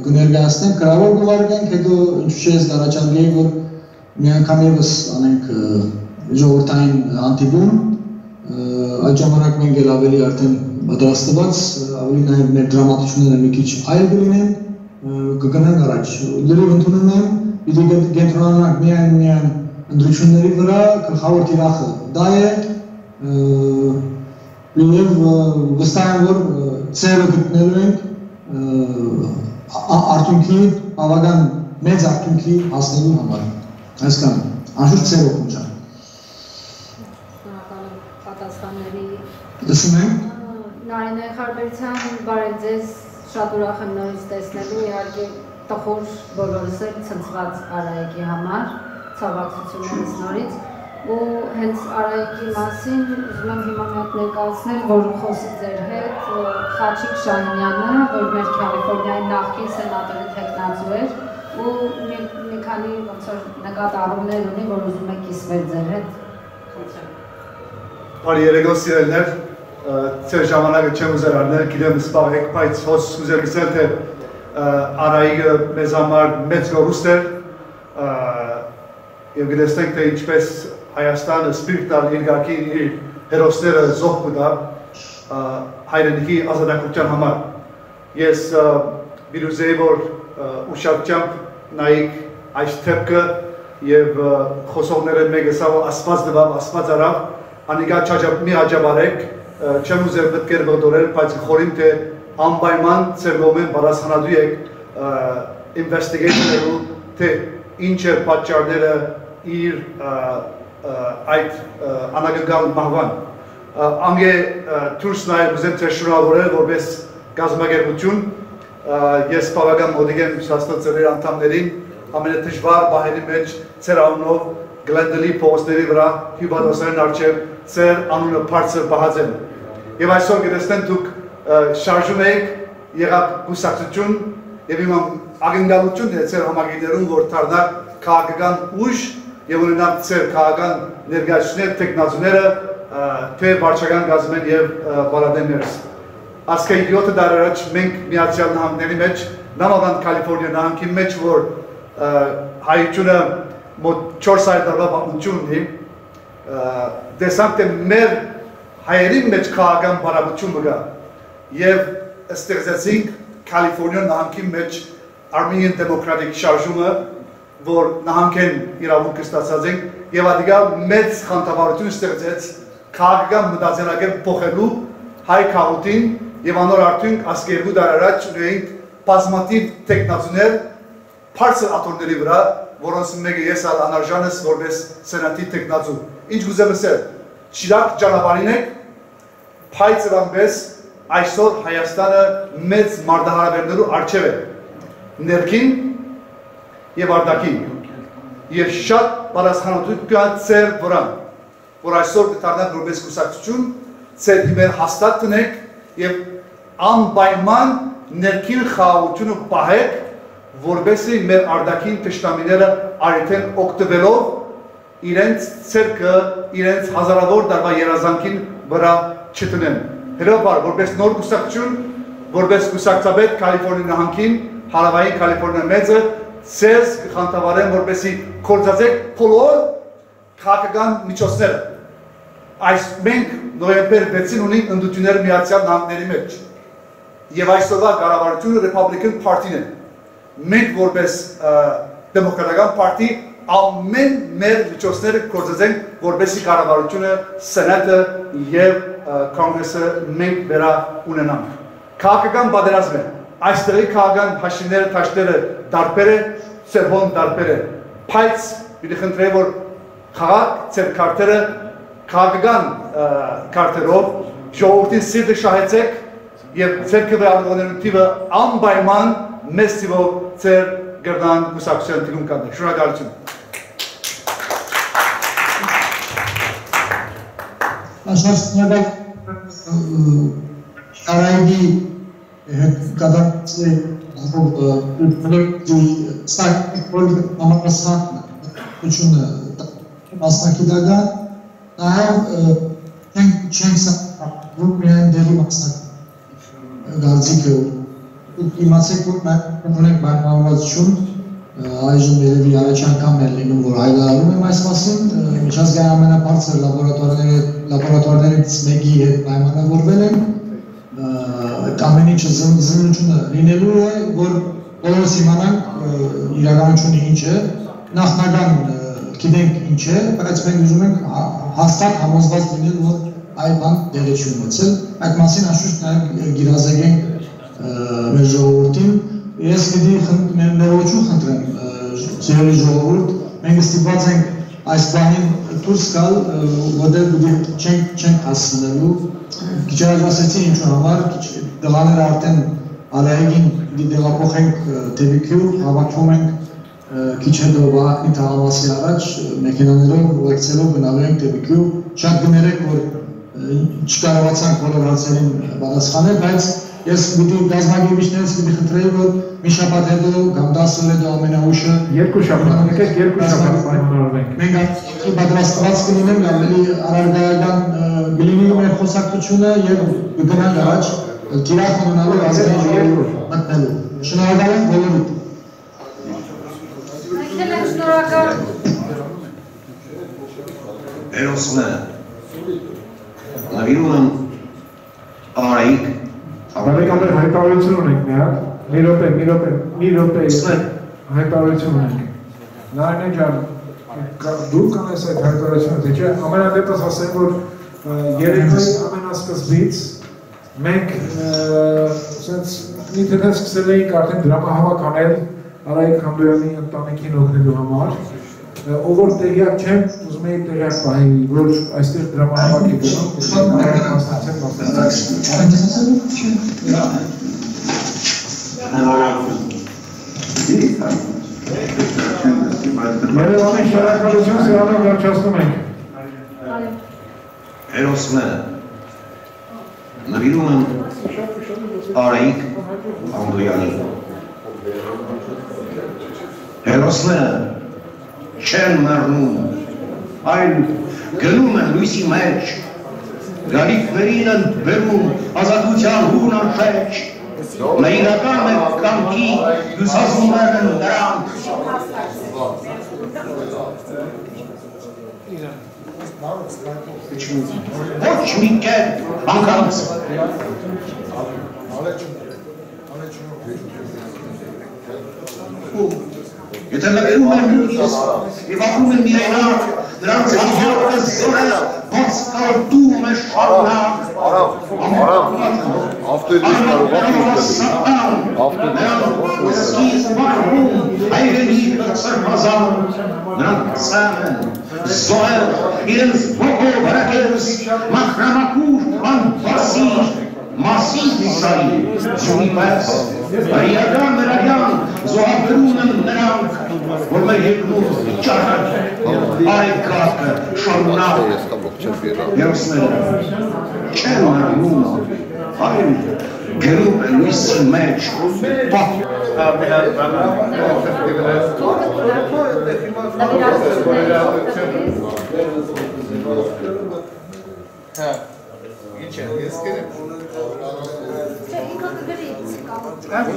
կներկայացնենք, գրավոր կվարկենք, հետո ինչ չէ ես առաջարկեի, որ մի անգամ եւս անենք ժողովրդային անտիբուն, այդ ժամանակ մենք էլ ավելի արդեն պատրաստված, ավելի նաև մեր դրամատությունները մի քիչ այլ կլինեն, կգնանք առաջ։ Լրիվ ընդունում եմ, պիտի կենտրոնանանք միայն միայն ընդրությունների վրա գլխավոր թիրախը դա է եւ վստահ եմ որ ծերը գտնելու ենք արդյունքի բավական մեծ արդյունքի հասնելու համար այսքան անշուշտ ծերը պատասխանների լսում ենք Նարինե Խարբերցյան բարև ձեզ շատ ուրախ եմ նորից տեսնելու իհարկե տխուր բոլորս էլ ցնցված Արայեկի համար, ցավակցություններս նորից ու հենց Արայեկի մասին ուզում եմ հիմա մի հատ ներկայացնել, որ խոսի ձեր հետ Խաչիկ Շահինյանը, որ մեր Կալիֆոռնիայի նախկին սենատորի տեխնացու էր ու մի, մի քանի ոնց որ նկատառումներ ունի, որ ուզում է կիսվել ձեր հետ։ Խնդրեմ։ Բարի երեկո սիրելներ, ձեր ժամանակը չեմ ուզեր առնել, գիտեմ սպաղ եք, բայց հոս ուզեր գսել, թե Արայիկը մեզ համար մեծ գորուստ էր, և գտեսնենք, թե ինչպես Հայաստանը սպիրտ տալ իր հերոսները զոհ կտա հայրենիքի ազատակության համար։ Ես վիրուզեի, որ ուշակությամբ նայիկ այս թեպքը և խոսողները մեկը սավ ասպած դվավ, ասպած արավ, անիկա մի հաջաբարեք, չեմ ուզեր բտկեր բղդորել, բայց խորին թե անբայման ծեր գոմեն բարասանադու եք investigationերու, թե ինչ է պատճարները իր այդ անագգալ մահվան։ Անգե թուրս նայր ուզեմ թե շնորհավորել որպես գազագերբություն ես բավական մոտիկ եմ շաստացել անդամներին ամենադժվար բահերի մեջ ծեր անունով գլենդելի փոստերի վրա հյուբադոսային արջև ծեր անունը բարձր պահած եմ։ Եվ այսօր գտեսնեն դուք շարժում եք եղավ գուսակցություն եւ իմ ագնդալություն է ծեր համագիներում որ դառնա քաղաքական ուժ եւ ունենալ ծեր քաղաքական ներկայացուցիչներ, տեխնացուները, թե վարչական գազմեն եւ բալադեններս ասկայի 7 դար առաջ մենք միացյալ նահանգների մեջ, նամավանդ Կալիֆորնիա նահանգի մեջ, որ հայությունը մոտ 400 տարվա պատմություն ունի, տեսանք թե մեր հայերի մեջ քաղաքական բարաբություն մգա եւ ստեղծեցինք Կալիֆորնիա նահանգի մեջ Armenian Democratic շարժումը, որ նահանգեն իրավունք ստացած ենք եւ ադիգա մեծ խանդավառություն ստեղծեց քաղաքական մտածելակերպ փոխելու հայ քաղաքին եւ անոր արդյունք ասկերու դար առաջ ունեինք բազմաթիվ տեխնացուներ բարձր աթորների վրա, որոնց մեկը ես ալ անարժանս որպես սենատի տեխնացու։ Ինչ գուզեմ ասել, ճիրակ ճանապարհին եք, փայծ ռամբես այսօր Հայաստանը մեծ մարդահարաբերներու արժև է։ Ներքին եւ արտաքին։ Եվ շատ պատասխանատու կա ծեր վրա, որ այսօր կդառնա որպես կուսակցություն, ծեր դիմեր հաստատ տնեք եւ անպայման ներքին խաղաղությունը պահեք, որբեսի մեր արդակին թշնամիները արդեն օգտվելով իրենց ցերկը, իրենց հազարավոր դարվա երազանքին վրա չտնեն։ Հրավար, որպես նոր կուսակցություն, որպես կուսակցաբեդ Կալիֆոռնիա նահանգին, հարավային Կալիֆոռնիա մեծը, ցեզ կխանդավարեն, որպեսի կորցածեք բոլոր քաղաքական միջոցները։ Այս մենք նոյեմբեր 6-ին ունենք ընդդություններ միացյալ նահանգների մեջ եւ այսօրվա կառավարությունը Republican Party-ն է։ Մենք որպես դեմոկրատական պարտի ամեն մեր միջոցները կործածենք, որպեսի կառավարությունը, սենատը եւ կոնգրեսը մենք վերա ունենանք։ Քաղաքական պատերազմ է։ Այստեղի քաղաքական հաշիվները, թաշները դարբեր է, սերբոն դարբեր է։ Բայց պիտի խնդրեմ, որ քաղաք ծեր քարտերը քաղաքական քարտերով ժողովրդին սիրտը շահեցեք եւ ձեր քվեարկողներու տիպը անպայման մեծ տիպով ձեր գրնան կուսակցության տիրում կանեք։ Շնորհակալություն։ Աշխարհի Արայդի կադակցի ստակ որ համապատասխան ուչունը մասնակիտական նաև չենք չենք սա միայն դերի մասնակից դարձիկը իմացեք որ մենք ունենք պայմանավորվածություն այժմ երևի առաջ անգամ է լինում որ հայտարարում եմ այս մասին միջազգային ամենաբարձր լաբորատորիաների լաբորատորիաներից մեկի հետ պայմանավորվել եմ այդ ամեն ինչը զննությունը լինելու է որ բոլորս իմանանք իրականությունը ինչ է նախնական գիտենք ինչ է բայց մենք ուզում ենք հաստատ համոզված լինել որ այլ բան դեղի չի ունեցել։ Այդ մասին անշուշտ նաև գիրազեգենք մեր ժողովրդին։ Ես պիտի ներողություն խնդրեմ ծերերի ժողովուրդ, մենք ստիպված ենք այս բանին դուրս գալ, որտեղ պիտի չենք չենք հասնելու։ Քիչ առաջ ասեցի ինչու համար, դղաները արդեն Արայգին պիտի դեղափոխենք Տևիկյուր, հավաքվում ենք քիչ հետո Վահագնի թաղամասի առաջ մեքենաներով ուղեկցելով գնալու ենք Տևիկյուր։ Շատ գներեք, որ չկարողացանք բոլոր հարցերին պատասխանել, բայց ես պիտի գազագերիչներից պիտի խնդրեի, որ մի շաբաթ հետո կամ 10 օր հետո ամենաուշը երկու շաբաթ, եկեք երկու շաբաթ պայմանավորվենք։ Մենք պատրաստված կլինենք ավելի արարգայական գլինի մեր խոսակցությունը եւ կգնանք առաջ տիրախ ունենալու ազգային ժողովուրդ մտնելու։ Շնորհակալ եմ եմ շնորհակալ։ Հերոսնը նվիրում եմ Արայիկ Բարեկամներ հայտարարություն ունենք հատ։ Մի րոպե, մի րոպե, մի րոպե։ Հայտարարություն ունենք։ Նարինե ջան, դու կանես այդ հայտարարությունը, թե չէ, ամենադեպս ասեմ, որ երեկոյի ամենասկզբից մենք սենց ինտերնետ սկսել էինք արդեն դրամահավաք անել Արայիկ Խանդոյանի ընտանիքին օգնելու համար ով որ տեղյակ չեմ, ուզում եի տեղյակ պահի, որ այստեղ դրամահավաք է գնում, մասնակցել մասնակցել։ Երևանի շարակալություն սրանով վերջացնում ենք։ Հերոսները նվիրում եմ Արայիկ Անդոյանի։ Հերոսները չեն մեռնում, այլ գնում են լույսի մեջ, գալիքներին են բերում ազատության հուն անշեջ, մերինական է կամքի դուսազում են նրանք։ Ոչ մի կետ անգամց։ Եթե լգնում են նույնիս և ապրում են միայնակ, նրանց հաջորդը զորը ոնց կարդում է շարունակ։ Արամ, ավտոյդից կարող է Նրանք սկիզբ մարվում հայրենի սրբազան, նրանք ծան են, զոհեր, մասին իսայի, ձյունի պես, բարիական նրանյան, զոհագրում են նրանք, որ մեր երկնուր ճարակ, այ կատը, շարունակ, երոսները, չեն մրնում, այլ գրում են լույսի մեջ, պատ, Հա, Grazie. Cioè, in conto verifico. Ah.